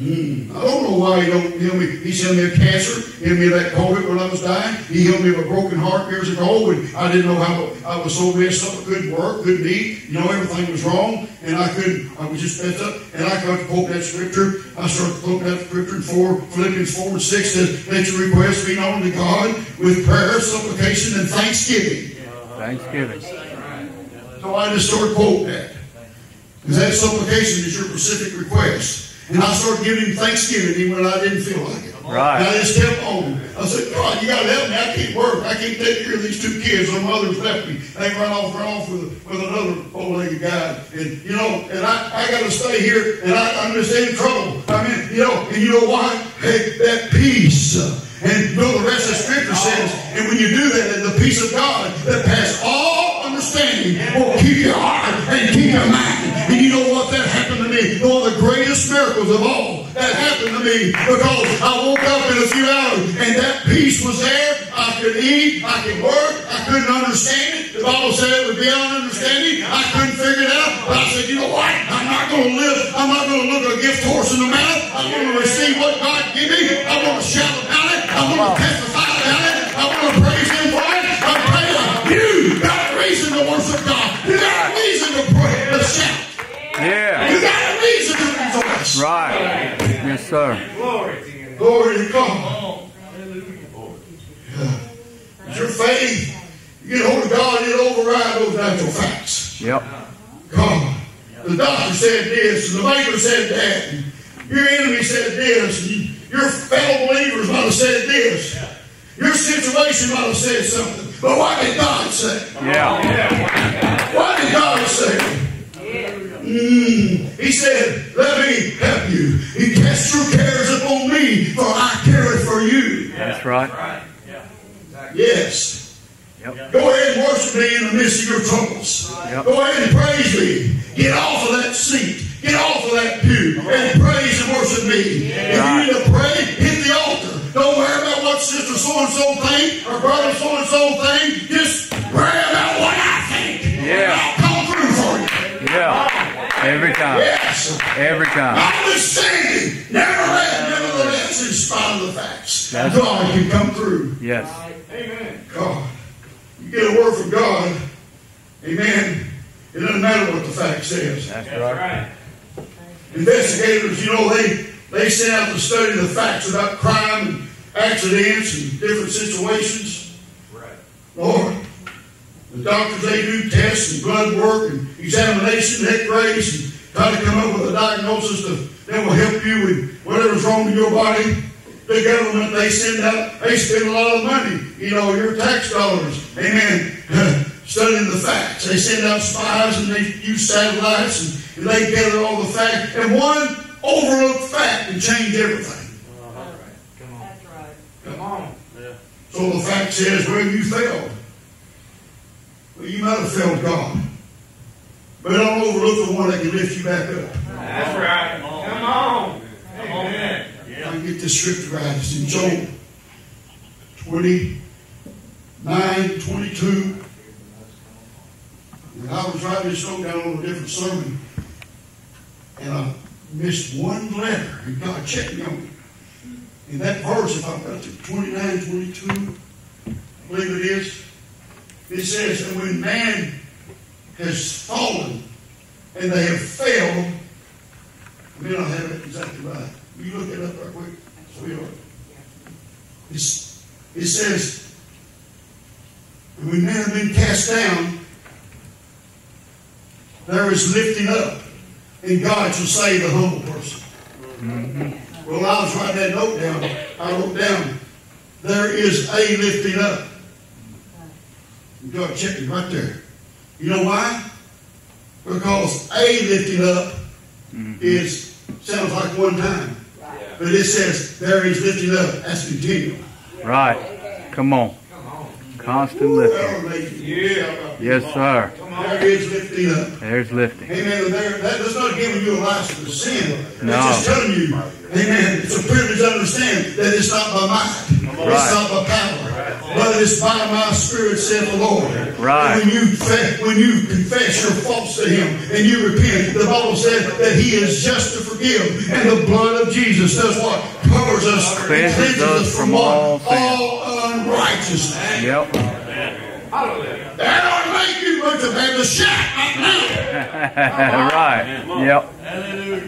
Mm, I don't know why He don't heal me. He sent me a cancer, healed me of that COVID when I was dying. He healed me of a broken heart years ago when I didn't know how I was so messed up. I couldn't work, couldn't eat. You know, everything was wrong. And I couldn't, I was just messed up. And I got to quote that scripture. I started quoting that scripture in 4, Philippians 4 and 6 says, Let your requests be known to God with prayer, supplication, and thanksgiving. Thanksgiving. So I just started quoting that. Because that supplication is your specific request. And I started giving him thanksgiving even when I didn't feel like it. Right. And I just kept on. I said, God, you got to help me. I can't work. I can't take care of these two kids. Their mother's left me. They run off, run off with, with another old-legged guy. And, you know, and I, I got to stay here, and I, I'm just in trouble. I mean, you know, and you know why? Hey, that peace. And you know the rest of the scripture says, and when you do that, then the peace of God that passes all understanding will keep your heart and keep your mind. And you me. One of the greatest miracles of all that happened to me because I woke up in a few hours and that peace was there. I could eat, I could work, I couldn't understand it. The Bible said it was beyond understanding. I couldn't figure it out. But I said, you know what? I'm not going to live. I'm not going to look a gift horse in the mouth. I'm going to receive what God give me. I'm going to shout about it. I'm going to testify about it. I'm going to praise Him for it. I'm telling you, you got a reason to worship God. You got a reason to pray, to shout. Yeah. You got a reason to rejoice. Right. Yes, sir. Glory to you. Glory to God. It's your faith. You get hold of God, it'll override those natural facts. Yep. God. The doctor said this, and the banker said that, and your enemy said this, and your fellow believers might have said this. Your situation might have said something. But what did God say? Yeah. What did God say? Mm, he said, Let me help you. He cast your cares upon me, for I care for you. That's right. Yes. Yep. Go ahead and worship me in the midst of your troubles. Yep. Go ahead and praise me. Get off of that seat. Get off of that pew and praise and worship me. If you need to pray, hit the altar. Don't worry about what sister so and so think or brother so and so think. Just worry about what I think. Yeah. Every time. Yes. Every time. Notwithstanding, nevertheless, nevertheless, in spite of the facts, That's- God can come through. Yes. Amen. God. You get a word from God, amen. It doesn't matter what the fact says. That's right. Investigators, you know, they they set out to study the facts about crime and accidents and different situations. Right. Lord, the doctors they do tests and blood work and examination, X-rays, and try to come up with a diagnosis that, that will help you with whatever's wrong with your body. The government they send out, they spend a lot of money. You know, your tax dollars, amen. Studying the facts. They send out spies and they use satellites and, and they gather all the facts. And one overlooked fact can change everything. Come on. That's right. Come on. Yeah. So the fact says, well, you failed. Well, you might have failed God. But don't overlook the one that can lift you back up. That's right. Come on. Amen. If I can get this scripture right. It's in Job 29, 22. And I was writing this note down on a different sermon. And I missed one letter. And God checked me on it. In that verse, if I've got to 29, 22, I believe it is, it says, And when man has fallen and they have failed, I may not have it exactly right. You look it up right quick, sweetheart? It's, it says, and when men have been cast down, there is lifting up, and God shall save the humble person. Well, I was writing that note down. I wrote down, there is a lifting up. And God checked it right there. You know why? Because a lifting up mm-hmm. is sounds like one time. But it says there is lifting up. That's continual. Right. Come on. Constant lifting. Well, amazing. Yeah. Yes, sir. There is lifting up. There's lifting. Amen. There, that, that's not giving you a license to sin. No. It's just telling you, amen, it's a privilege to understand that it's not by might. It's not by power, but it's by my spirit, said the Lord. Right. And when you when you confess your faults to Him and you repent, the Bible said that He is just to forgive, and the blood of Jesus does what covers us, and Cleanses cleanses us from from all all unrighteousness. Yep. That ought to make you want to have a shout right now. right. Yep.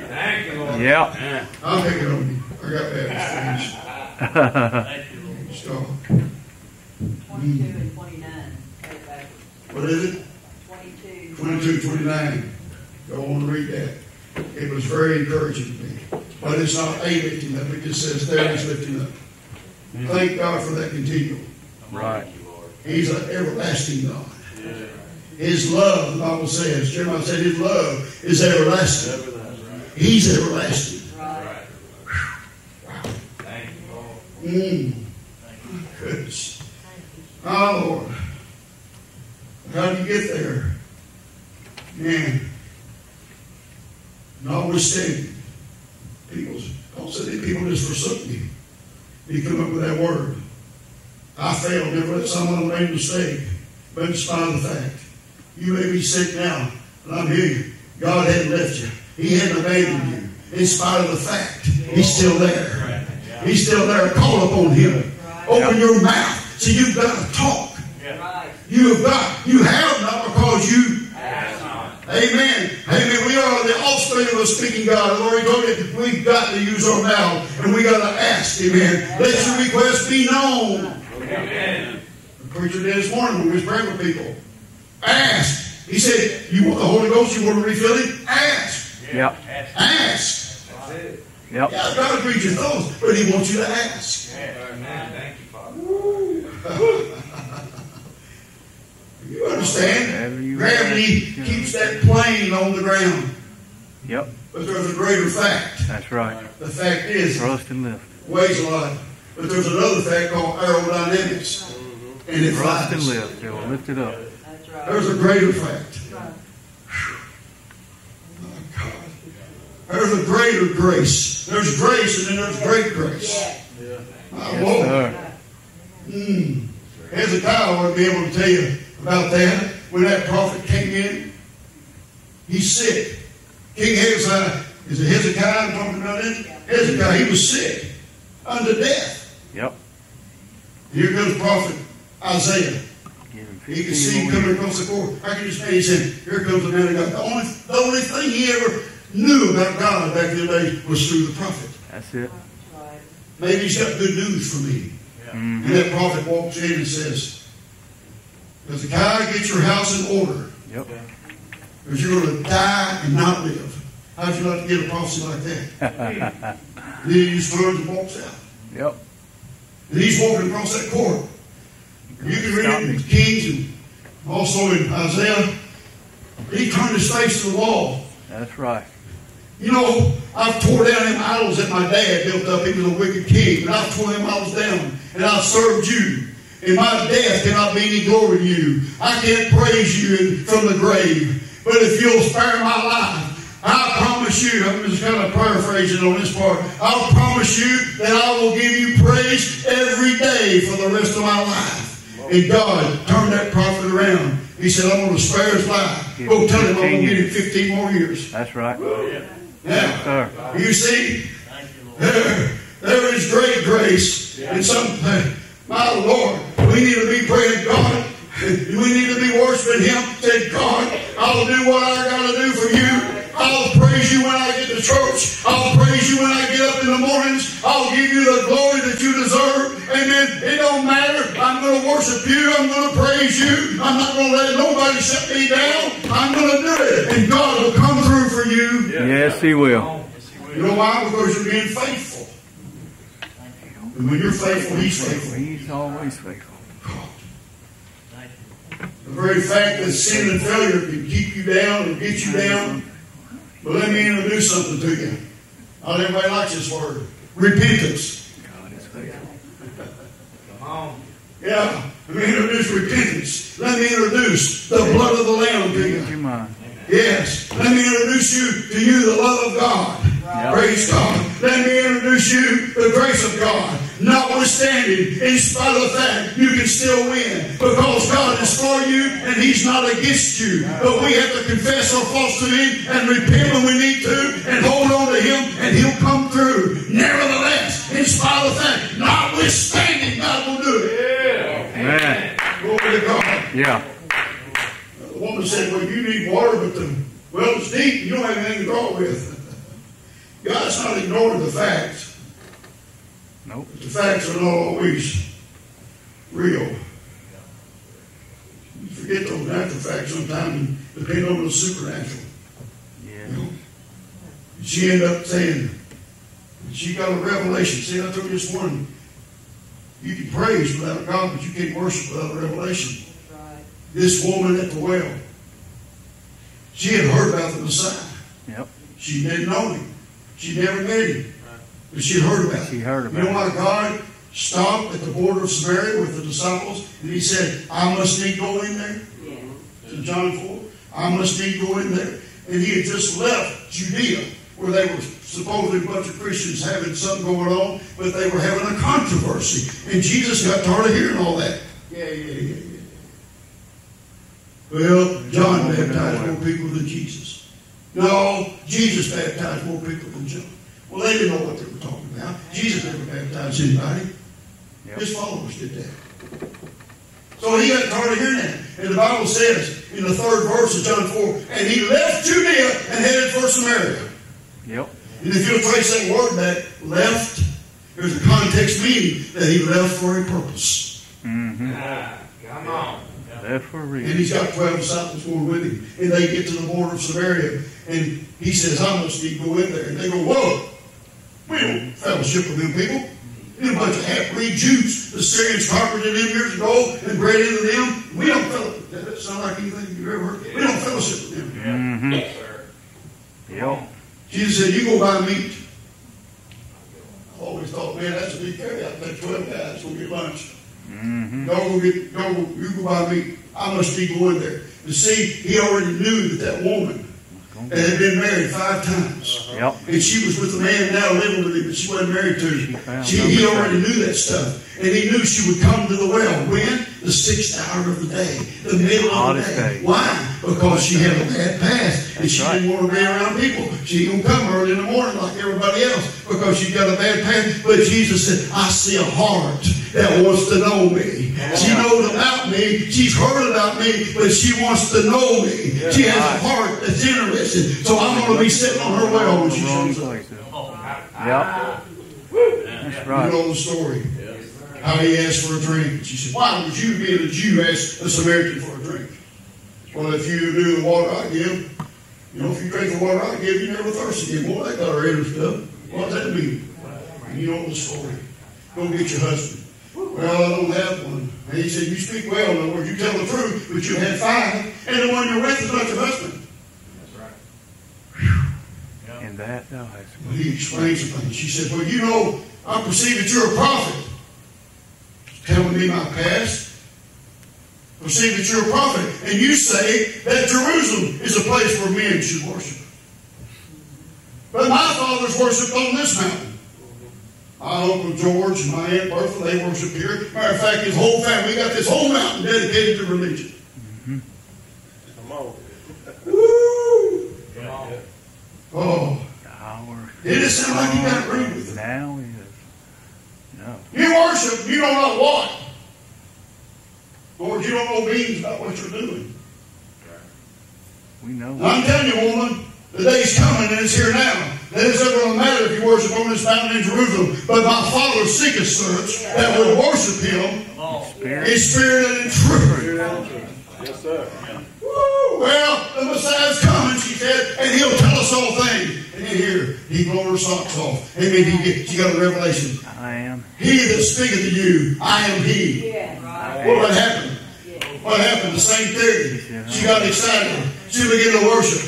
Thank you, Lord. Yep. I'll take it on you. I got that. Thank you, Lord. Stop. Twenty-two and twenty-nine, What is it? twenty-two. 22, 29. Go on and read that. It was very encouraging to me. But it's not a lifting up, it just says there is lifting up. Thank God for that continual. Right. He's an everlasting God. His love, the Bible says, Jeremiah said, His love is everlasting. He's everlasting. Thank you, Lord. Mm. Goodness. Oh, Lord. How do you get there? Man. Notwithstanding, people, don't say that people just forsook me. You come up with that word. I failed, never let someone make a mistake. But in spite of the fact, you may be sick now, but I'm here. God hadn't left you. He hadn't abandoned you. In spite of the fact, He's still there. He's still there. Call upon Him. Open your mouth. So you've got to talk. You have got. You have not because you. Amen. Amen. We are the offspring of a speaking God. Lord, told we've got to use our mouth and we got to ask. Amen. Let your request be known. The preacher did this morning when we was praying with people. Ask. He said, You want the Holy Ghost? You want to refill it? Ask. Yep. Ask. Yep. Yeah, God agrees your thoughts, but He wants you to ask. Amen. Thank you, Father. You understand? You Gravity ask, keeps that plane on the ground. Yep. But there's a greater fact. That's right. The fact is, Thrust and lift. weighs a lot. But there's another fact called aerodynamics. Mm-hmm. And it Thrust and flies. lift. It will lift it up. There's a greater fact. My God. There's a greater grace. There's grace and then there's great grace. My Lord. Mm. Hezekiah would be able to tell you about that. When that prophet came in, he's sick. King Hezekiah, is it Hezekiah I'm talking about it? Hezekiah, he was sick unto death. Yep. Here comes prophet Isaiah. He could see him coming across the court. I can just imagine he said, Here comes the man of God. The only, the only thing he ever knew about God back in the day was through the prophet. That's it. Maybe he's got good news for me. Mhm. And that prophet walks in and says, Because the guy get your house in order. Yep. Because you're going to die and not live. How'd you like to get a prophecy like that? then he just turns and walks out. Yep. And he's walking across that court. You can read it in Kings and also in Isaiah. He turned his face to the wall. That's right. You know, I've tore down them idols that my dad built up. He was a wicked king. And I've tore them idols down. And I've served you. And my death cannot be any glory to you. I can't praise you from the grave. But if you'll spare my life, I promise you, I'm just kind of paraphrasing on this part. I'll promise you that I will give you praise every day for the rest of my life. And God turned that prophet around. He said, I'm going to spare his life. Go oh, tell him I'm going to give him 15 more years. That's right. Yeah. Sir. You see, there, there is great grace in some. My Lord, we need to be praying God. We need to be worshiping Him. Say, God, I'll do what I got to do for you. I'll praise you when I get to church. I'll praise you when I get up in the mornings. I'll give you the glory that you deserve. Amen. It don't matter. I'm going to worship you. I'm going to praise you. I'm not going to let nobody shut me down. I'm going to do it. And God will come through for you. Yes, he will. You know why? Because you're being faithful. And when you're faithful, He's faithful. He's always faithful. The very fact that sin and failure can keep you down and get you down. But let me introduce something to you. Not everybody likes this word. Repentance. Come on. Yeah. Let me introduce repentance. Let me introduce the blood of the Lamb to you. Your mind. Yes. Let me introduce you to you the love of God. Yep. Praise God. Let me introduce you the grace of God. God. Notwithstanding, in spite of that, you can still win because God is for you and He's not against you. But we have to confess our faults to Him and repent when we need to and hold on to Him and He'll come through. Nevertheless, in spite of that, notwithstanding, God will do it. Man. Glory to God. Yeah. Woman said, Well, you need water, but the well is deep. You don't have anything to draw with. God's not ignoring the facts. Nope. But the facts are not always real. You forget those natural facts sometimes and depend on the supernatural. Yeah. You know? She ended up saying, she got a revelation. See, I told you this morning, you can praise without a God, but you can't worship without a revelation. That's right. This woman at the well, she had heard about the Messiah. Yep. She didn't know him. She never met him. But she had heard about She him. heard about You know about why God stopped at the border of Samaria with the disciples? And he said, I must need go in there. Yeah. In John 4. I must need go in there. And he had just left Judea, where they were supposedly a bunch of Christians having something going on, but they were having a controversy. And Jesus got tired of hearing all that. Yeah, yeah, yeah, yeah. Well, John baptized more people than Jesus. No, Jesus baptized more people than John. Well, they didn't know what they were talking about. Jesus never baptized anybody. Yep. His followers did that. So he got tired of hearing that. And the Bible says in the third verse of John 4, and he left Judea and headed for Samaria. Yep. And if you'll trace that word back, left, there's a context meaning that he left for a purpose. Mm-hmm. Come on. Left And he's got 12 disciples going with him. And they get to the border of Samaria. And he says, I must need to go in there. And they go, Whoa, we don't fellowship with them people. They're a bunch of half-breed Jews. The Syrians conquered them years ago and bred into them. We don't fellowship. Does that sound like anything you've ever heard? We don't fellowship with them. Mm-hmm. Yep. Jesus said, You go buy meat. I always thought, man, that's a big carry out. That 12 guys go get lunch. Mm-hmm. Go go get, go, go, you go buy meat. I must be going there. You see, he already knew that that woman that had been married five times. Yep. And she was with a man now living with him, but she wasn't married to him. She, he already knew that stuff. And he knew she would come to the well. When? The sixth hour of the day. The middle of the day. Why? Because she had a bad past. And she right. didn't want to be around people. She to come early in the morning like everybody else because she got a bad past. But Jesus said, I see a heart that wants to know me. She knows about me. She's heard about me, but she wants to know me. She has a heart that's interested. So I'm going to be sitting on her well when she shows up. Yep. That's You know the story. How he asked for a drink. She said, Why would you, being a Jew, ask a Samaritan for a drink? Well, if you do the water I give, you know, if you drink the water I give, you never thirst again. Boy, that got her interested up. What does that mean? And you know the story. Go get your husband. Well, I don't have one. And he said, You speak well, in other words, you tell the truth, but you had five, and the one you're with is not your husband. That's right. Yep. And that thou hast. Well, he explained some things. She said, Well, you know, I perceive that you're a prophet. Telling me my past. Perceive that you're a prophet. And you say that Jerusalem is a place where men should worship. But my fathers worshipped on this mountain. My Uncle George and my Aunt Bertha, they worship here. Matter of fact, his whole family got this whole mountain dedicated to religion. Come on. Woo! Oh, Our did it sound like you got agreed with it? now is. No. You worship, you don't know what. Lord, you don't know beans about what you're doing. We know. I'm telling you, woman, the day's coming and it's here now. That it's never going to matter if you worship on this mountain in Jerusalem. But my Father seeketh such that would worship him Spirit. in spirit and in truth. Yes, sir. Woo! Well, the Messiah's coming, she said, and he'll tell us all things. And then here, he blown her socks off. Amen. He get, she got a revelation. I am. He that speaketh to you, I am he. Yeah, right. Well, what happened? What happened? The same theory. She got excited. She began to worship.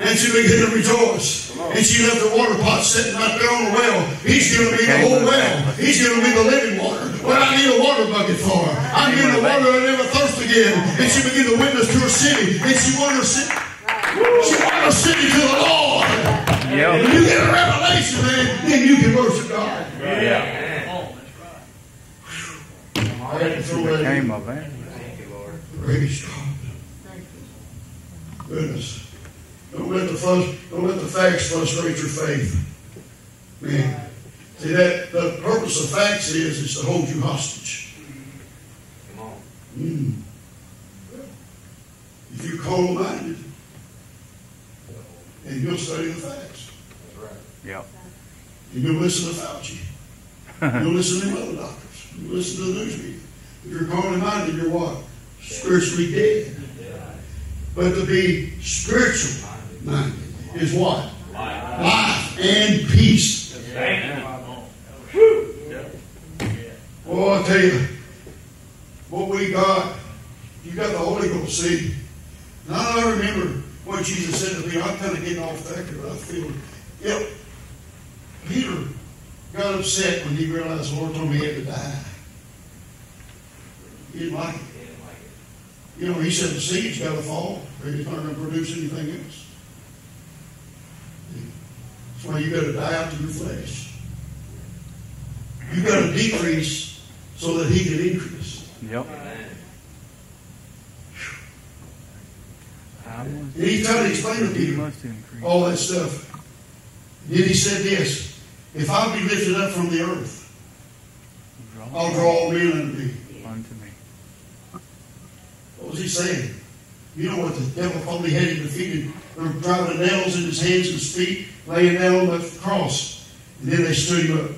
And she began to rejoice. And she left the water pot sitting right there on the well. He's going to be the whole well. He's going to be the living water. What I need a water bucket for. I need getting the water I never thirst again. And she began to witness to her city. And she won her city. She won her city to the Lord. When you get a revelation, man, then you can worship God. Yeah. I had to throw that Became in. a van. Praise God. Goodness. Don't let the fuss, don't let the facts frustrate your faith. Man. See that the purpose of facts is is to hold you hostage. Come on. Mm. If you're cold minded, and you'll study the facts. Yep. And you'll listen to Fauci. You'll listen to other doctors. You'll listen to the news media. If you're carnally minded, you're what? Spiritually dead. But to be spiritual minded is what? Life and peace. Thank you. Oh, I tell you, what we got, you got the Holy Ghost, see. Now I remember what Jesus said to me. I'm kind of getting off track here, but I feel, yep. Peter got upset when he realized the Lord told me he had to die. He didn't like it. You know, he said the seed's got to fall, or he's not going to produce anything else. That's why you got to die out to your flesh. You got to decrease so that he can increase. Yep. And he tried to explain to Peter all that stuff. And Then he said this If I be lifted up from the earth, I'll draw all men unto me. unto me. What was he saying? You know what the devil probably had him defeated? They were driving nails in his hands and his feet, laying down on the cross. And then they stood him up.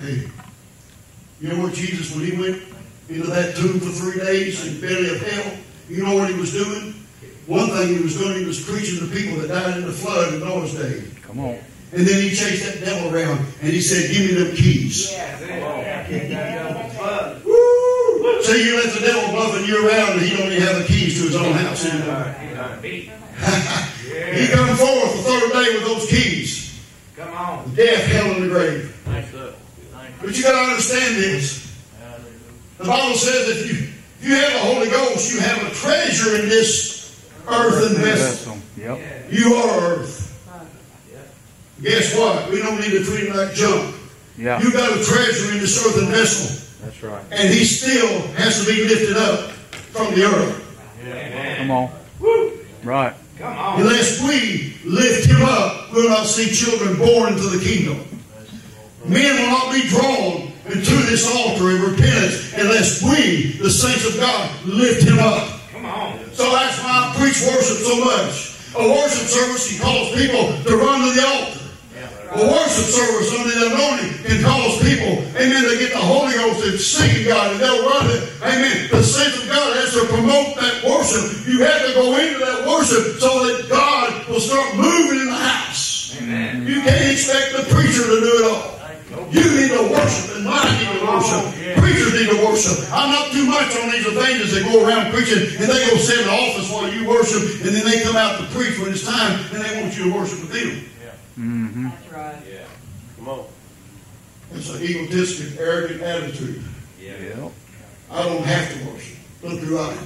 Hey, you know what Jesus, when he went into that tomb for three days in the belly of hell, you know what he was doing? One thing he was doing, he was preaching to people that died in the flood in Noah's day. Come on. And then he chased that devil around and he said, Give me them keys. Woo! So you let the devil bluffing you around and he don't even have the keys to his own house anymore. He's done beat. He come forth the third day with those keys. Come on. Death, hell, and the grave. Thanks up. But you gotta understand this. The Bible says that if you, if you have the Holy Ghost, you have a treasure in this earthen vessel. Vessel. Yep. You are earth. Guess what? We don't need to treat him like junk. Yeah. You got a treasure in this earthen vessel. That's right. and he still has to be lifted up from the earth. Come on. Woo. Right. Come on. Unless we lift him up, we'll not see children born into the kingdom. Men will not be drawn into this altar in repentance unless we, the saints of God, lift him up. So that's why I preach worship so much. A worship service can cause people to run to the altar. A worship service under the anointing can cause people, amen, to get the Holy Ghost and sing God and they'll run it. Amen. The saints of God has to promote that worship. You have to go into that worship so that God will start moving in the house. Amen. You can't expect the preacher to do it all. You need to worship, and I need to worship. Preachers need to worship. I'm not too much on these evangelists that go around preaching and they go sit in the office while you worship, and then they come out to preach when it's time, and they want you to worship with them. Mm-hmm. That's right. Yeah. Come on. It's an egotistic, arrogant attitude. Yeah. I don't have to worship. Look who I.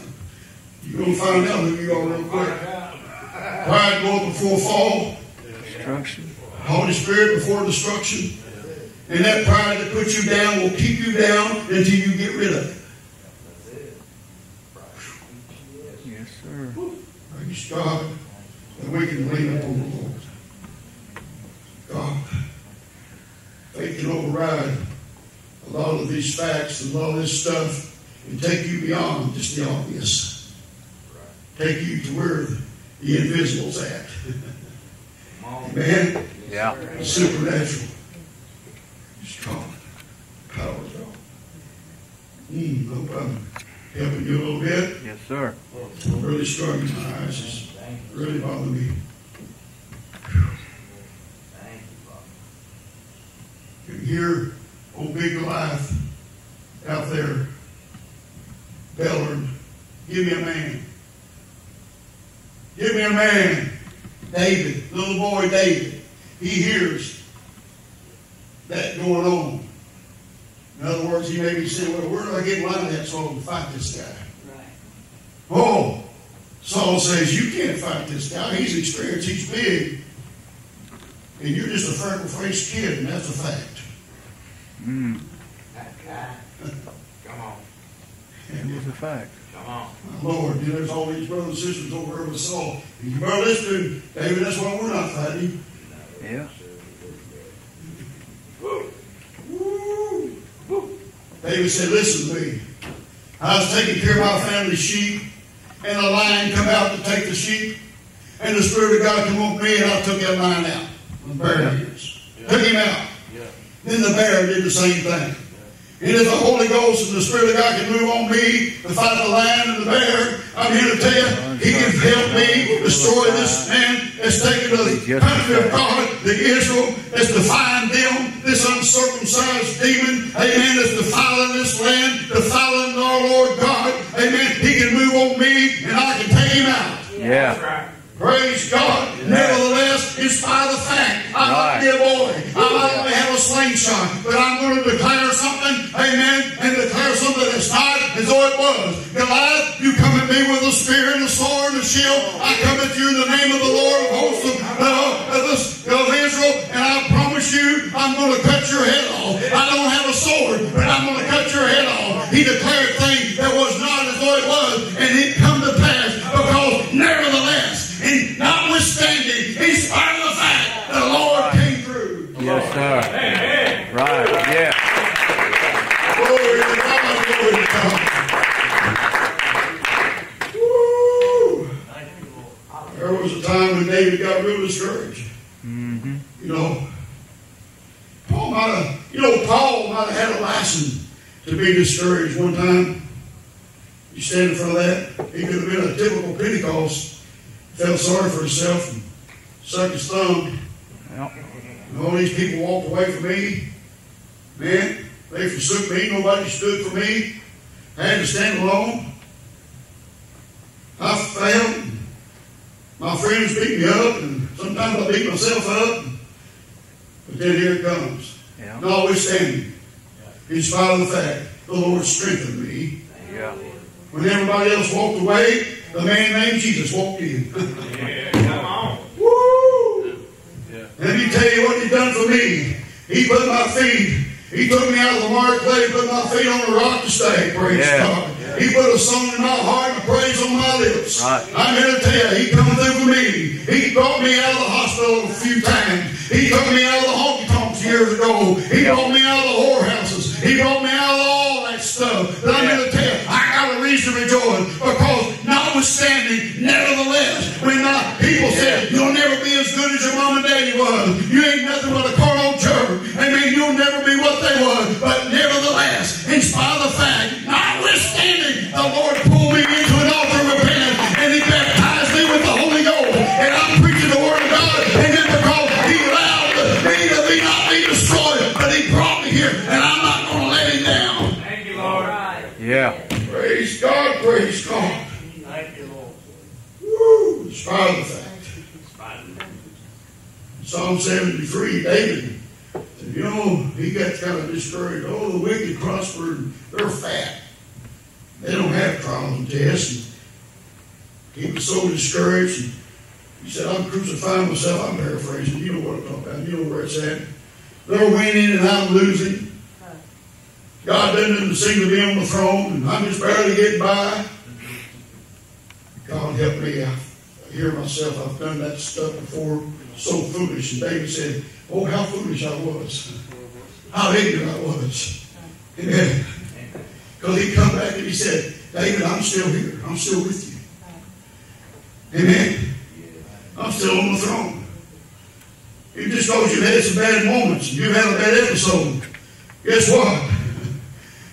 You're going to find out who you are real quick. Pride go up before fall. Destruction. Holy Spirit before destruction. And that pride that puts you down will keep you down until you get rid of it. Yes, sir. Praise God. And we can lean upon the Lord. God. Faith can override a lot of these facts and a lot of this stuff and take you beyond just the obvious. Take you to where the invisible's at. Come. Amen. Yeah. Supernatural. Strong. Power strong. Mm, no problem. Helping you a little bit. Yes, sir. Really struggling. My eyes is really bothering me. Thank you, Father. You can hear old big Goliath out there bellowing, give me a man. Give me a man. David, little boy David. He hears that going on. In other words, he may be saying, well, where do I get line at so I can fight this guy? Right. Oh, Saul says, You can't fight this guy. He's experienced, he's big. And you're just a freckle faced kid, and that's a fact. Mm. Come on. It was a fact. Come on. Lord, you know, there's all these brothers and sisters over here with Saul. You better listen to him. David, that's why we're not fighting. Yeah. David said, listen to me. I was taking care of my family's sheep, and a lion come out to take the sheep, and the Spirit of God came on me, and I took that lion out. The bear is. Took him out. Then the bear did the same thing. And if the Holy Ghost and the Spirit of God can move on me to fight the lion and the bear, I'm here to tell you, He can help me destroy this man that's taken the country of God, the Israel, that's defying them, this uncircumcised demon, amen, that's defiling this land, defiling our Lord God, amen. He can move on me and I can take him out. Yeah. Praise God. Nevertheless, in spite of the fact I might be a boy, I might only have a slingshot, but I'm going to declare something, amen, and declare something that's not as though it was. Goliath, you come at me with a spear and a sword and a shield. I come at you in the name of the Lord of hosts of, uh, of Israel, and I promise you, I'm going to cut your head off. I don't have a sword, but I'm going to cut your head off. He declared things that was not as though it was, and it come to pass because nevertheless, Sir. Right. Yeah. Glory to God, glory to God. Woo! There was a time when David got real discouraged. Mm-hmm. You know, Paul might have, you know, Paul might have had a license to be discouraged one time. You stand in front of that. He could have been a typical Pentecost, felt sorry for himself and sucked his thumb. Yep. And all these people walked away from me. Man, they forsook me. Nobody stood for me. I had to stand alone. I failed. My friends beat me up, and sometimes I beat myself up. But then here it comes. Yeah. Notwithstanding, in spite of the fact, the Lord strengthened me. Yeah. When everybody else walked away, the man named Jesus walked in. Yeah. Come on. Woo! Let me tell you what he done for me. He put my feet, he took me out of the mark clay, put my feet on the rock to stay. Praise Yeah. God. He put a song in my heart and praise on my lips. Right. I'm here to tell you, he come through for me. He brought me out of the hospital a few times. He took me out of the honky tonks years ago. He brought me out of the whorehouses. He brought me out of all that stuff. But I'm here to tell you, I got a reason to rejoice because notwithstanding, nevertheless, when my people said, you'll never be as good as your mom and daddy was. You ain't nothing but a carnal jerk. Amen. You'll never be what they was. But nevertheless, in spite of the fact, notwithstanding, the Lord pulled me into an altar of repentance and He baptized me with the Holy Ghost. And I'm preaching the Word of God. Amen. Because He allowed me to be not be destroyed, but He brought me here, and I'm not going to let Him down. Thank you, Lord. Yeah. Praise God, praise God. Thank you, Lord. Woo! In spite of the fact. Psalm 73, David you know, he got kind of discouraged. Oh, the wicked prosper and they're fat. They don't have trials and tests. And he was so discouraged. And he said, I'm crucifying myself. I'm paraphrasing. You know what I'm talking about. You know where it's at. They're winning and I'm losing. God doesn't seem to be on the throne and I'm just barely getting by. God help me. I hear myself. I've done that stuff before. So foolish. And David said, Oh, how foolish I was. How ignorant I was. Amen. Because he come back and he said, David, I'm still here. I'm still with you. Amen. I'm still on the throne. You just because you've had some bad moments you've had a bad episode. Guess what?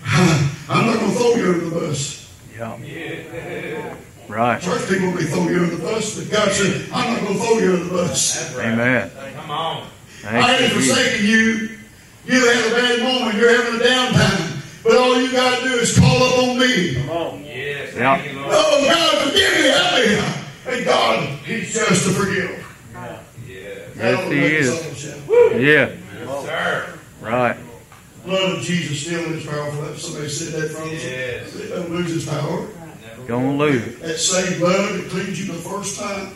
I'm not going to throw you under the bus. Yeah. Right. Church people may throw you under the bus, but God said, I'm not going to throw you under the bus. Amen. Come on. I ain't you. Forsaken you. You had a bad moment. You're having a downtime. But all you got to do is call up on me. Come on. Yes. Yeah. Thank you, Lord. Oh, God, forgive me. Help me. And God, He's just to forgive. Yes. Yes, He is. is. Yeah. Yes, sir. Right. Blood of Jesus still is powerful. That somebody said that from us. Yes. It don't lose its power. Gonna lose it. That same blood that cleans you the first time,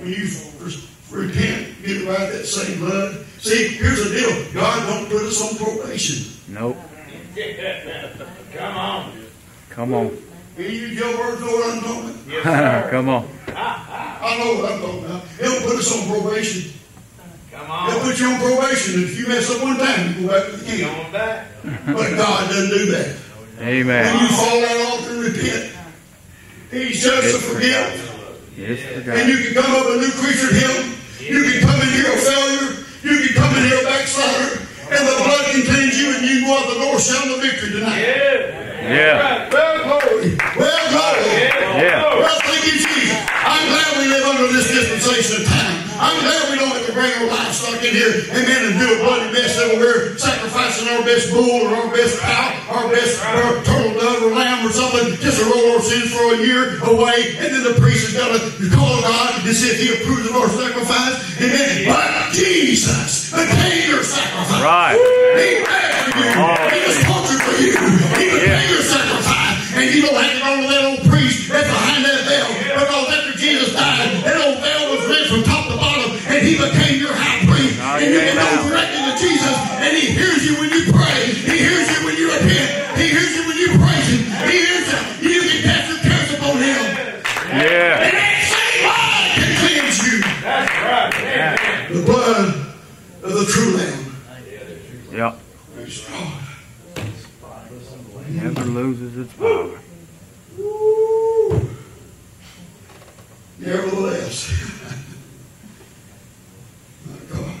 when you f- repent, get it right, that same blood See, here's the deal. God don't put us on probation. Nope. Come on. Come on. Any of you jailbirds know what I'm talking about? Come on. I know what I'm talking about. He'll put us on probation. Come on. He'll put you on probation. If you mess up one time, you go back to the king. But God doesn't do that. Amen. When you fall that altar and repent, He's just to forgive. And you can come up a new creature in Him. You can come in here a failure. You can come in here a backslider. And the blood can cleanse you and you can go out the door shouting the victory tonight. Yeah. Well, glory. Well, glory. Yeah. Well, thank you, Jesus. I'm glad we live under this dispensation of time. I'm glad we don't have to bring our livestock in here, amen, and do a bloody mess everywhere, sacrificing our best bull or our best cow, our best or turtle dove or lamb or something, just to roll our sins for a year away, and then the priest has got to call God and see if he approves of our sacrifice. Amen. But Jesus became your sacrifice. Right. He died for you. Oh. He was tortured for you. He was Yeah. your sacrifice. And you don't have to go to that old priest that's behind of the true Lamb. Yep. Praise God. Never loses its power. Woo. Nevertheless, my God,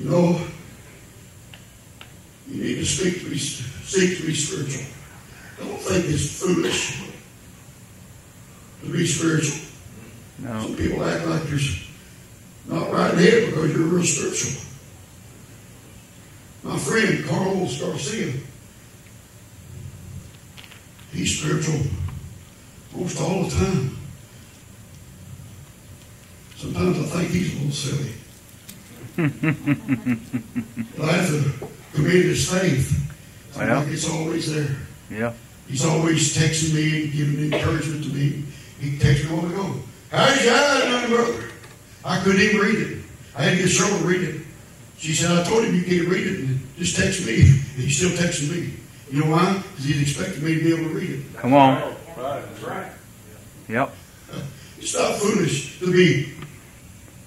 you know, you need to speak to be, seek to be spiritual. Don't think it's foolish to be spiritual. No. Some people act like you're not right head because you're real spiritual. My friend Carlos Garcia, he's spiritual most all the time. Sometimes I think he's a little silly. but I have to commend his faith. It's Well. like it's always there. Yeah. He's always texting me and giving encouragement to me. He texted me a while ago. How's your brother? I couldn't even read it. I had to get Cheryl to read it. She said, I told him you can't read it and just text me. And he's still texting me. You know why? Because he's expecting me to be able to read it. Come on. Right. That's right. Yep. It's not foolish to be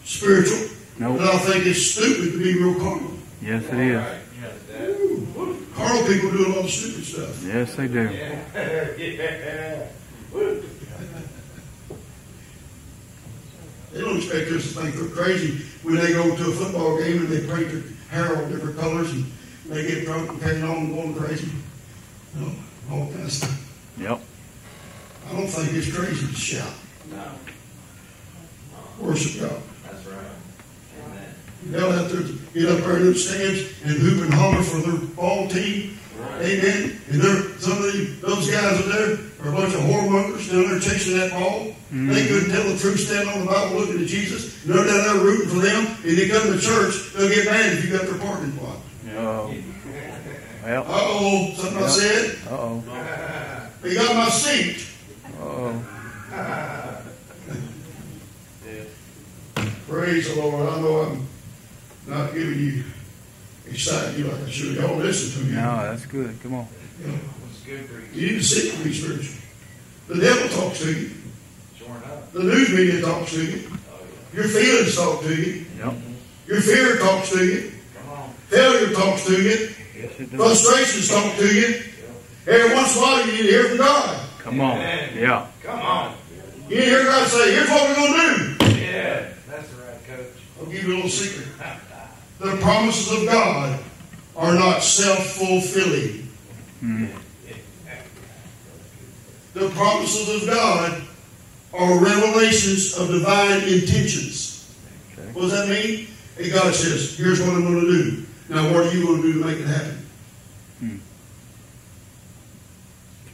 spiritual. Nope. But I think it's stupid to be real carnal. Yes, it is. Carnal people do a lot of stupid stuff. Yes, they do. yeah. They don't expect us to think they're crazy when they go to a football game and they paint their hair all different colors and they get drunk and carrying on and going crazy. No, all kind of stuff. Yep. I don't think it's crazy to shout. No. Worship God. That's right. Amen. They'll have to get up there in them stands and hoop and holler for their ball team. Amen. And they're, some of the, those guys up there are a bunch of whoremongers down there chasing that ball. They couldn't tell the truth standing on the Bible looking at Jesus. And they're down there rooting for them. And they come to church, they'll get mad if you got their parking spot. Oh. Well. Uh-oh, something I said. Uh oh. They got my seat. Uh oh. Praise the Lord. I know I'm not giving you excited you like I should. Y'all listen to me. No, that's good. Come on. It's good for you. You need to seek to be spiritual. The devil talks to you. Sure enough. The news media talks to you. Oh, Your feelings talk to you. Yep. Your fear talks to you. Come on. Failure talks to you. Yes, it does. Frustrations talk to you. Every once in a while, you need to hear from God. Come on. Yeah. Come on. You need to hear God say, here's what we're going to do. Yeah. That's the right coach. I'll give you a little secret. The promises of God are not self-fulfilling. The promises of God are revelations of divine intentions. Okay. What does that mean? Hey, God says, here's what I'm going to do. Now, what are you going to do to make it happen?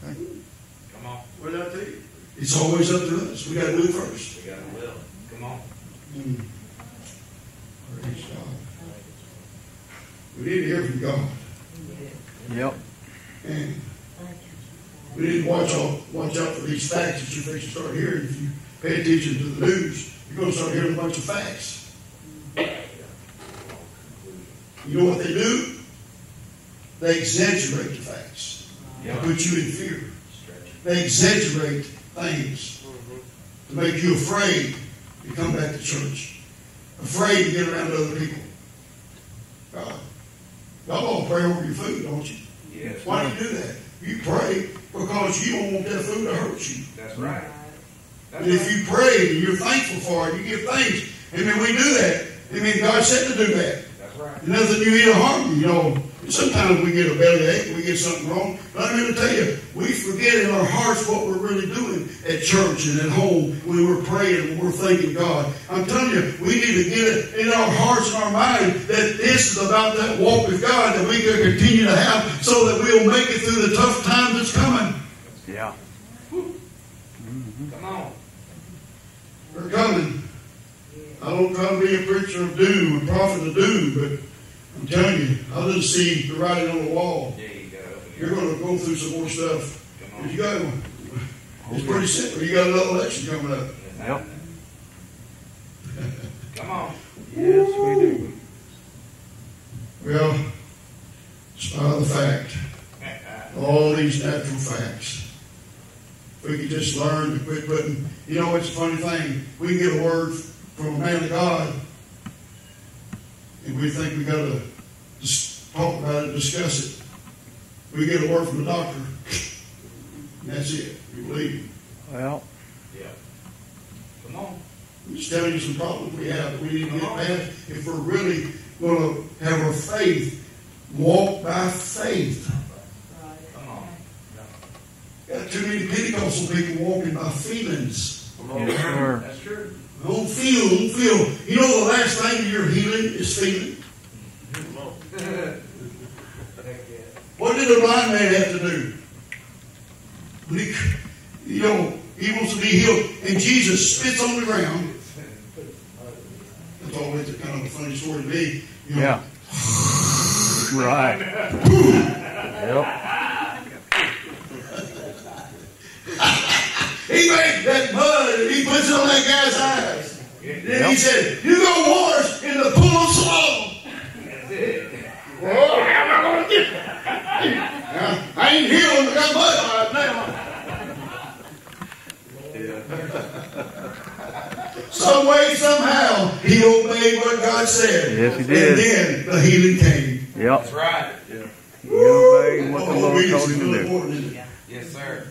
Come on. What did I tell you? It's always up to us. We got to do it first. We got a will. Come on. Praise God. We need to hear from God. Yep. And we need to watch out, watch out for these facts that you're fixing to start hearing. If you pay attention to the news, you're going to start hearing a bunch of facts. You know what they do? They exaggerate the facts. They put you in fear. They exaggerate things to make you afraid to come back to church. Afraid to get around other people. God, y'all gonna pray over your food, don't you? Yes. Why do you do that? You pray because you don't want that food to hurt you. That's right. That's And if you pray and you're thankful for it, you give thanks. And then we do that. I mean, God said to do that. That's right. And nothing you eat will harm you. You know, sometimes we get a belly ache, we get something wrong. But I'm going to tell you, we forget in our hearts what we're really doing at church and at home when we're praying and we're thanking God. I'm telling you, we need to get it in our hearts and our mind that this is about that walk with God that we can continue to have so that we'll make it through the tough times that's coming. Yeah. Come on. We're coming. I don't try to be a preacher of doom, a prophet of doom, but I'm telling you, I didn't see the writing on the wall. Yeah, you got to open You're going to go through some more stuff. Come 'Cause on. You got one. It's pretty simple. You got another election coming up. Yep. Come on. Yes, we do. Well, spite the fact, all these natural facts. We could just learn to quit putting, you know, it's a funny thing. We can get a word from a man of God, and we think we got to just talk about it, discuss it. We get a word from the doctor, and that's it. We believe. Well, Yeah. Come on. I'm just telling you some problems we have that we need to get past if we're really going to have our faith walk by faith. Come on. Got too many Pentecostal people walking by feelings. yes, sir. That's true. Don't feel, I don't feel. You know the last thing to your healing is feeling. What did a blind man have to do? He, you know, he wants to be healed, and Jesus spits on the ground. That's always a kind of a funny story to me. You know, Yeah. Right. Yep. He made that mud and he puts it on that guy's eyes. Then he said, You go wash in the pool of Siloam. Well, how am I going to get there? I ain't healed. I got mud right now. Some way, somehow, he obeyed what God said. Yes, he did. And then the healing came. Yep. That's right. He obeyed what the Oh, Lord told him to do. important, isn't it? Yes, sir.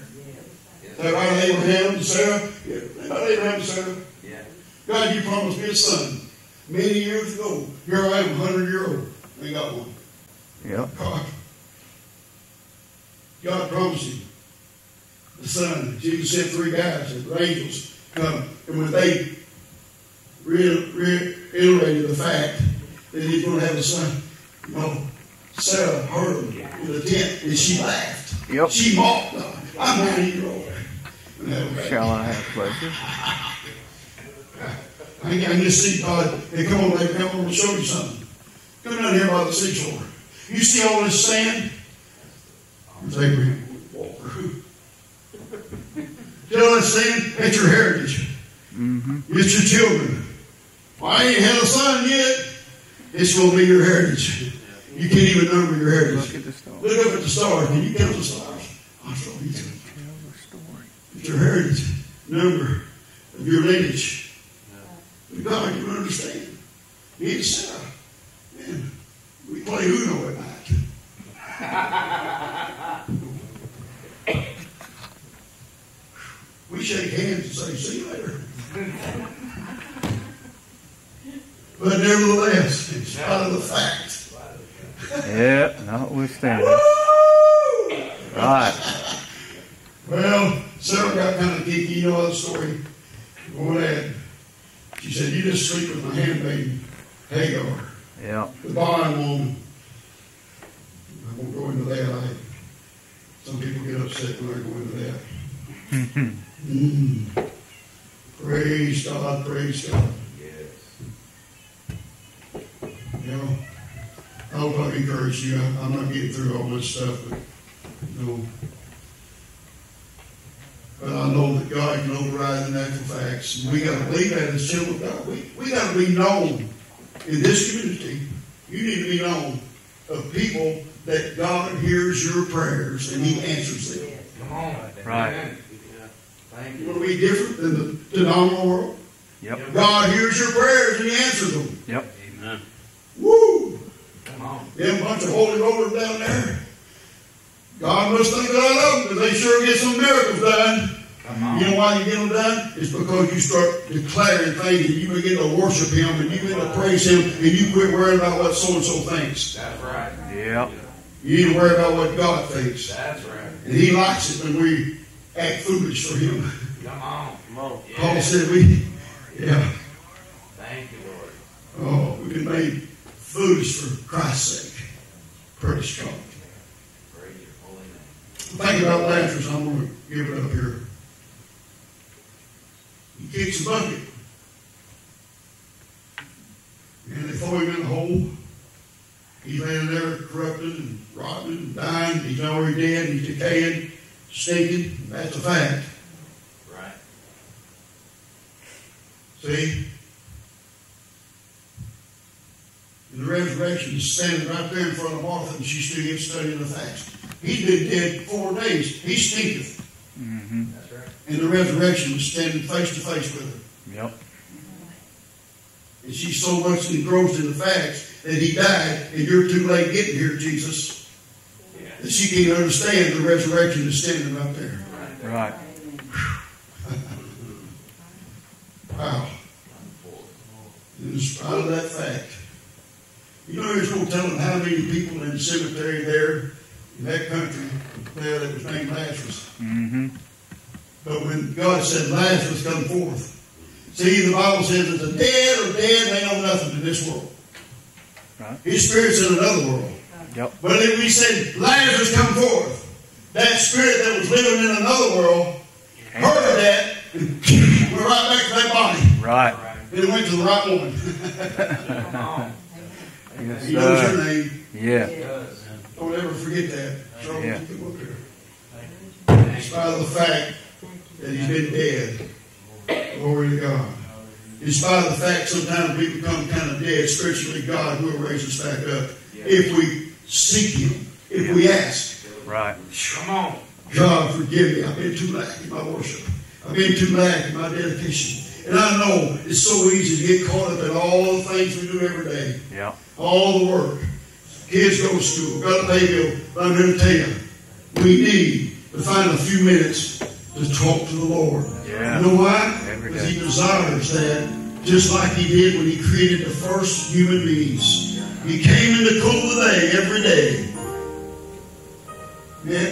That right, Abraham and Sarah? Yeah, about Abraham and Sarah? Yeah. God, you promised me a son many years ago. Here I am, 100 year old. Ain't got one. Yep. God. God promised him the son. Jesus sent three guys, the angels, come. And when they re- reiterated the fact that he's going to have a son, you know, Sarah heard him in the tent and she laughed. Yep. She mocked. I'm 90 year old. And that was- Shall I have pleasure? I can, just see God. Hey, come on, baby, come on, we'll show you something. Come down here by the seashore. You see all this sand? There's Abraham Walker. See all that sand? That's your heritage. Mm-hmm. It's your children. Well, I ain't had a son yet. It's going to be your heritage. You can't even number your heritage. Look at the stars. Look up at the stars. Can you count the stars? I saw you. It's your heritage number of your lineage. But God, you don't understand. Me and Sarah, man, we play Uno at night. we shake hands and say, see you later. but nevertheless, in spite of the fact, Yeah, notwithstanding. woo! Right. Well, Sarah got kind of geeky. You know the story. Go ahead. She said, You just sleep with my handmaid, Hagar, Yeah. the bond woman. I won't go into that. I, some people get upset when I go into that. Mm. Praise God, praise God. Yes. You know, I hope I've encouraged you. I- I'm not getting through all this stuff, but, you know. But I know that God can override the natural facts. And we got to believe that as children of God. We, we got to be known in this community You need to be known of people that God hears your prayers and He answers them. Come on. Right. Thank You you. want to be different than the, the normal world? Yep. God hears your prayers and He answers them. Yep. Amen. Woo! Come on. Them bunch of holy rollers down there. God must think that I love them because they sure get some miracles done. Come on. You know why you get them done? It's because you start declaring things and you begin to worship Him and you begin to praise Him and you quit worrying about what so and so thinks. That's right. Yep. You need to worry about what God thinks. That's right. And He likes it when we act foolish for Him. Come on. Come on. Paul said we, yeah, Thank you, Lord. oh, we've been made foolish for Christ's sake. Praise God. Praise your holy name. Think about Lazarus. I'm going to give it up here. He kicks the bucket. And they throw him in the hole. He's laying there corrupted and rotten and dying. He's already dead. He's decaying, stinking. That's a fact. Right. See? And the resurrection is standing right there in front of Martha, and she's still yet studying the facts. He's been dead four days. He stinketh. Mm-hmm. That's right. And the resurrection is standing face to face with her. Yep. And she's so much engrossed in the facts that he died, and you're too late getting here, Jesus. Yeah. That she can't understand the resurrection is standing right there. Right. Wow. In spite of that fact. You know, there's no telling how many people in the cemetery there in that country there that was named Lazarus. Mm-hmm. But when God said, Lazarus, come forth. See, the Bible says that the dead are dead, they know nothing in this world. Right. His spirit's in another world. Yep. But if we said, Lazarus, come forth, that spirit that was living in another world heard that and went right back to that body. Right. It went to the right one. Yes, he knows your name. Yeah. Don't ever forget that. So Yeah. keep up here. In spite of the fact that he's been dead. Glory to God. In spite of the fact sometimes we become kind of dead spiritually, God will raise us back up if we seek Him, if we ask. Right. Come on. God, forgive me. I've been too lax in my worship. I've been too lax in my dedication. And I know it's so easy to get caught up in all the things we do every day, Yep. all the work. Kids go to school, got a pay bill. But I'm here to tell you, we need to find a few minutes to talk to the Lord. Yeah. You know why? Because. He desires that, just like He did when He created the first human beings. He came in the cool of the day every day. Yeah.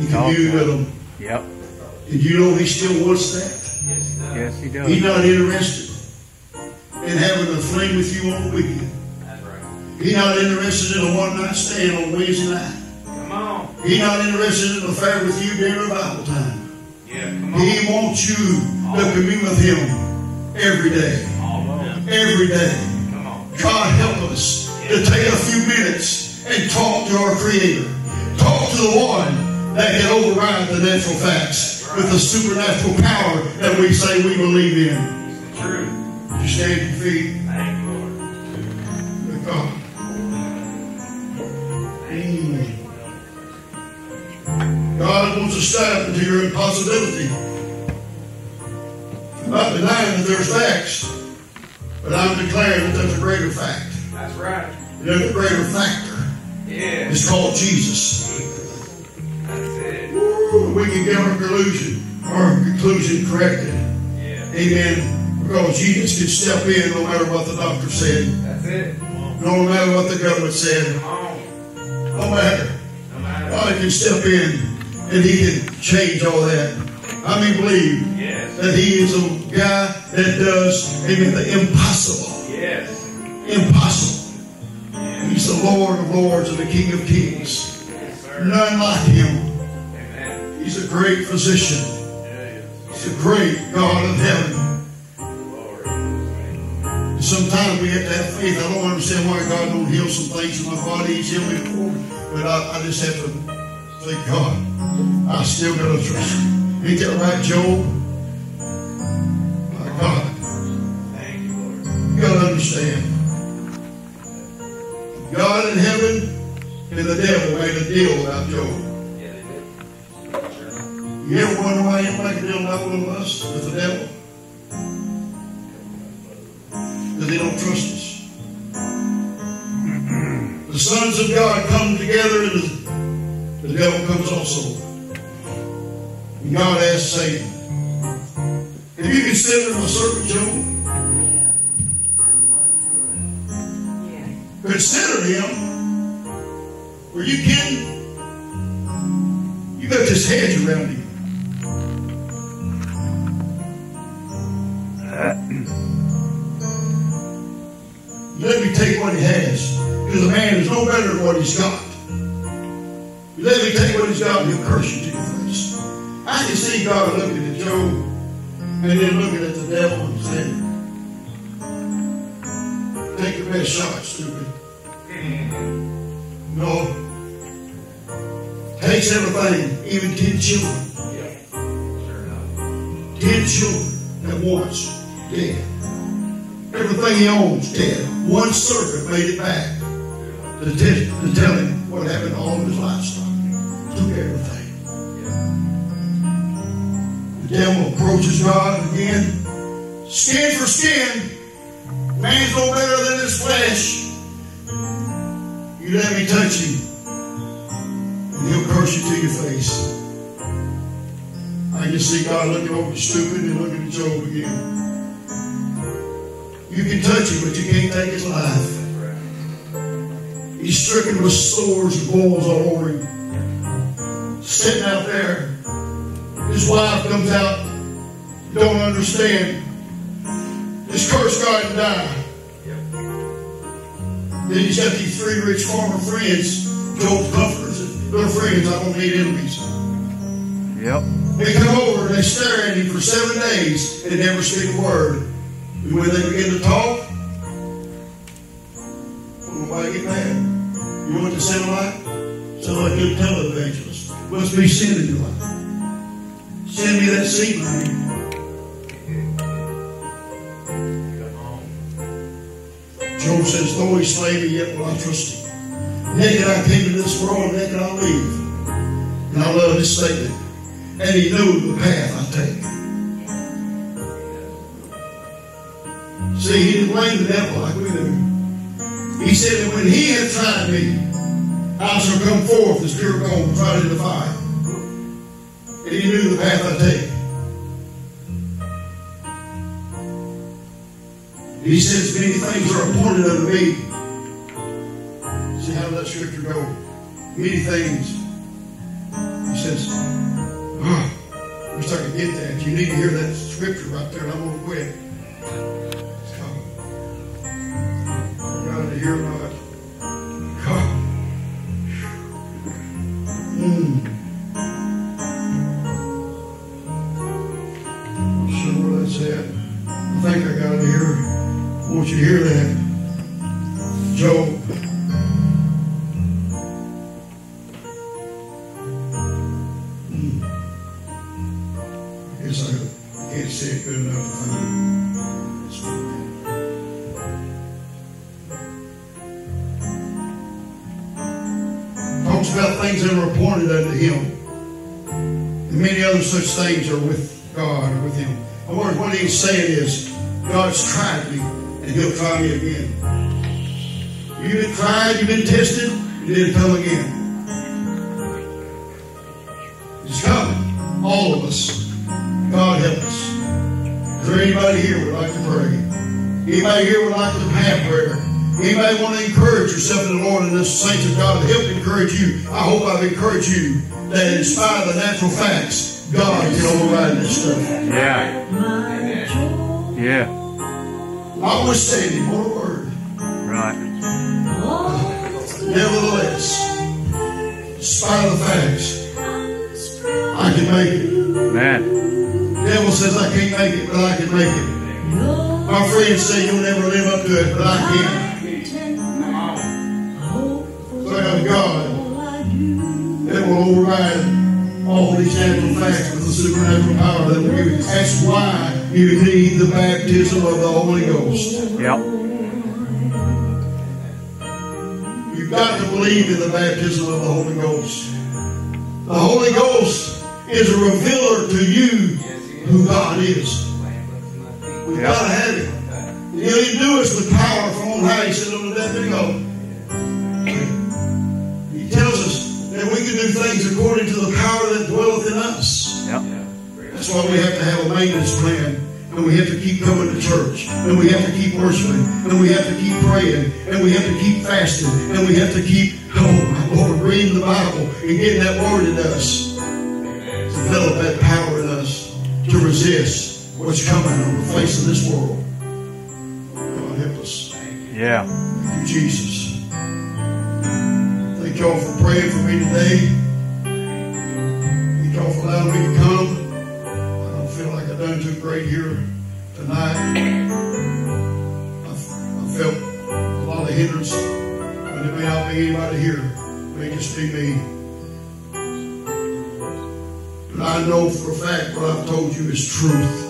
He communed with them. Yep. And you know He still wants that. Yes, he does. Yes, he does. He's not interested in having a fling with you on the weekend. That's right. He's not interested in a one night stand on Wednesday night. Come on. He's not interested in an affair with you during Bible time. Yeah, come on. He wants you to commune with Him every day. All of them. Every day. God help us to take a few minutes and talk to our Creator. Talk to the one that can override the natural facts with the supernatural power that we say we believe in. True. You stand your feet. God wants to step into your impossibility. I'm not denying that there's facts, but I'm declaring that there's a greater fact. That's right. There's a greater factor. Yeah. It's called Jesus. That's it. Woo, We can get our conclusion, our conclusion corrected. Yeah. Amen. Because Jesus can step in no matter what the doctor said, That's it. no matter what the government said, no matter. No matter. God can step in and He can change all that. I mean, believe Yes. that He is a guy that does amen, the impossible. Yes. Impossible. He's the Lord of Lords and the King of Kings. Yes. None like Him. Amen. He's a great physician. He's a great God of heaven. Lord. Sometimes we have to have faith. I don't understand why God don't heal some things in my body. He's healed me before. But I, I just have to say, God, I still got to trust you. Ain't that right, Job? My God. Thank you, Lord. You got to understand. God in heaven and the devil made a deal about Job. You ever wonder why you make a deal about one of us with the devil? Because they don't trust us. The sons of God come together and the, the devil comes also. And God asked Satan, Have you considered my servant Job? Consider him. Were you kidding? You got this hedge around him. Let me take what he has. Because a man is no better than what he's got. Let me take what he's and he'll curse you to your face. I can see God looking at Job and then looking at the devil and saying, Take your best shot, stupid. No. Takes everything, even ten children. Ten children at once, dead. Everything he owns, dead. One servant made it back to tell him what happened to all of his livestock. Took everything. The devil approaches God again. Skin for skin. Man's no better than his flesh. You let me touch him, and he'll curse you to your face. I can see God looking over the stupid and looking at Job again. You can touch him, but you can't take his life. He's stricken with sores and boils all over him. Sitting out there. His wife comes out, don't understand. Just curse God and die. Then he's got these three rich farmer friends, Job's comforters, and little friends, I don't need enemies. Yep. They come over and they stare at him for seven days and never speak a word. And when they begin to talk, why get mad? You want to sound like? Sound like a good televangelist. Must be in your life. Send me that seed, man. Job says, though he slay me, yet will I trust him. Naked I came into this world, naked I'll leave. And I love this statement. And he knew the path I take. See, he didn't blame the devil like we do. He said that when he had tried me, I shall come forth as pure gold tried in the fire. And he knew the path I'd take. He says, Many things are appointed unto me. See how that scripture go? Many things. He says, oh, I wish I could get that. You need to hear that scripture right there, and I'm going to quit. Things are with God or with him. Other words, what he's saying is, God's tried me, and he'll try me again. You've been tried, you've been tested, and didn't come again. It's coming. All of us. God help us. Is there anybody here would like to pray? Anybody here would like to have prayer? Anybody want to encourage yourself in the Lord and the saints of God to help encourage you? I hope I've encouraged you that in spite of the natural facts, God can override this stuff. Yeah. Yeah. i Notwithstanding, what a word. Right. Nevertheless, in spite of the facts, I can make it. Man. devil says I can't make it, but I can make it. My friends say you'll never live up to it, but I can. So I got a God that will override all these natural facts with the supernatural power that will give you. That's why you need the baptism of the Holy Ghost. Yep. You've got to believe in the baptism of the Holy Ghost. The Holy Ghost is a revealer to you who God is. We've got to have it. And He'll do us with power from on high. He said on the death of that we can do things according to the power that dwelleth in us. Yep. That's why we have to have a maintenance plan. And we have to keep coming to church. And we have to keep worshiping. And we have to keep praying. And we have to keep fasting. And we have to keep, oh my Lord, reading the Bible and getting that word in us. Develop that power in us to resist what's coming on the face of this world. God help us. Yeah. Thank you, Jesus. Thank y'all for praying for me today. Thank y'all for allowing me to come. I don't feel like I've done too great here tonight. I, I felt a lot of hindrance, but it may not be anybody here. It may just be me. But I know for a fact what I've told you is truth.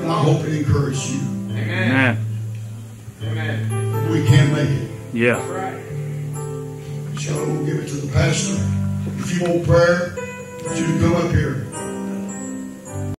And I hope it encouraged you. Amen. Amen. We can make it. Yeah. We'll give it to the pastor. If you want prayer, you to come up here.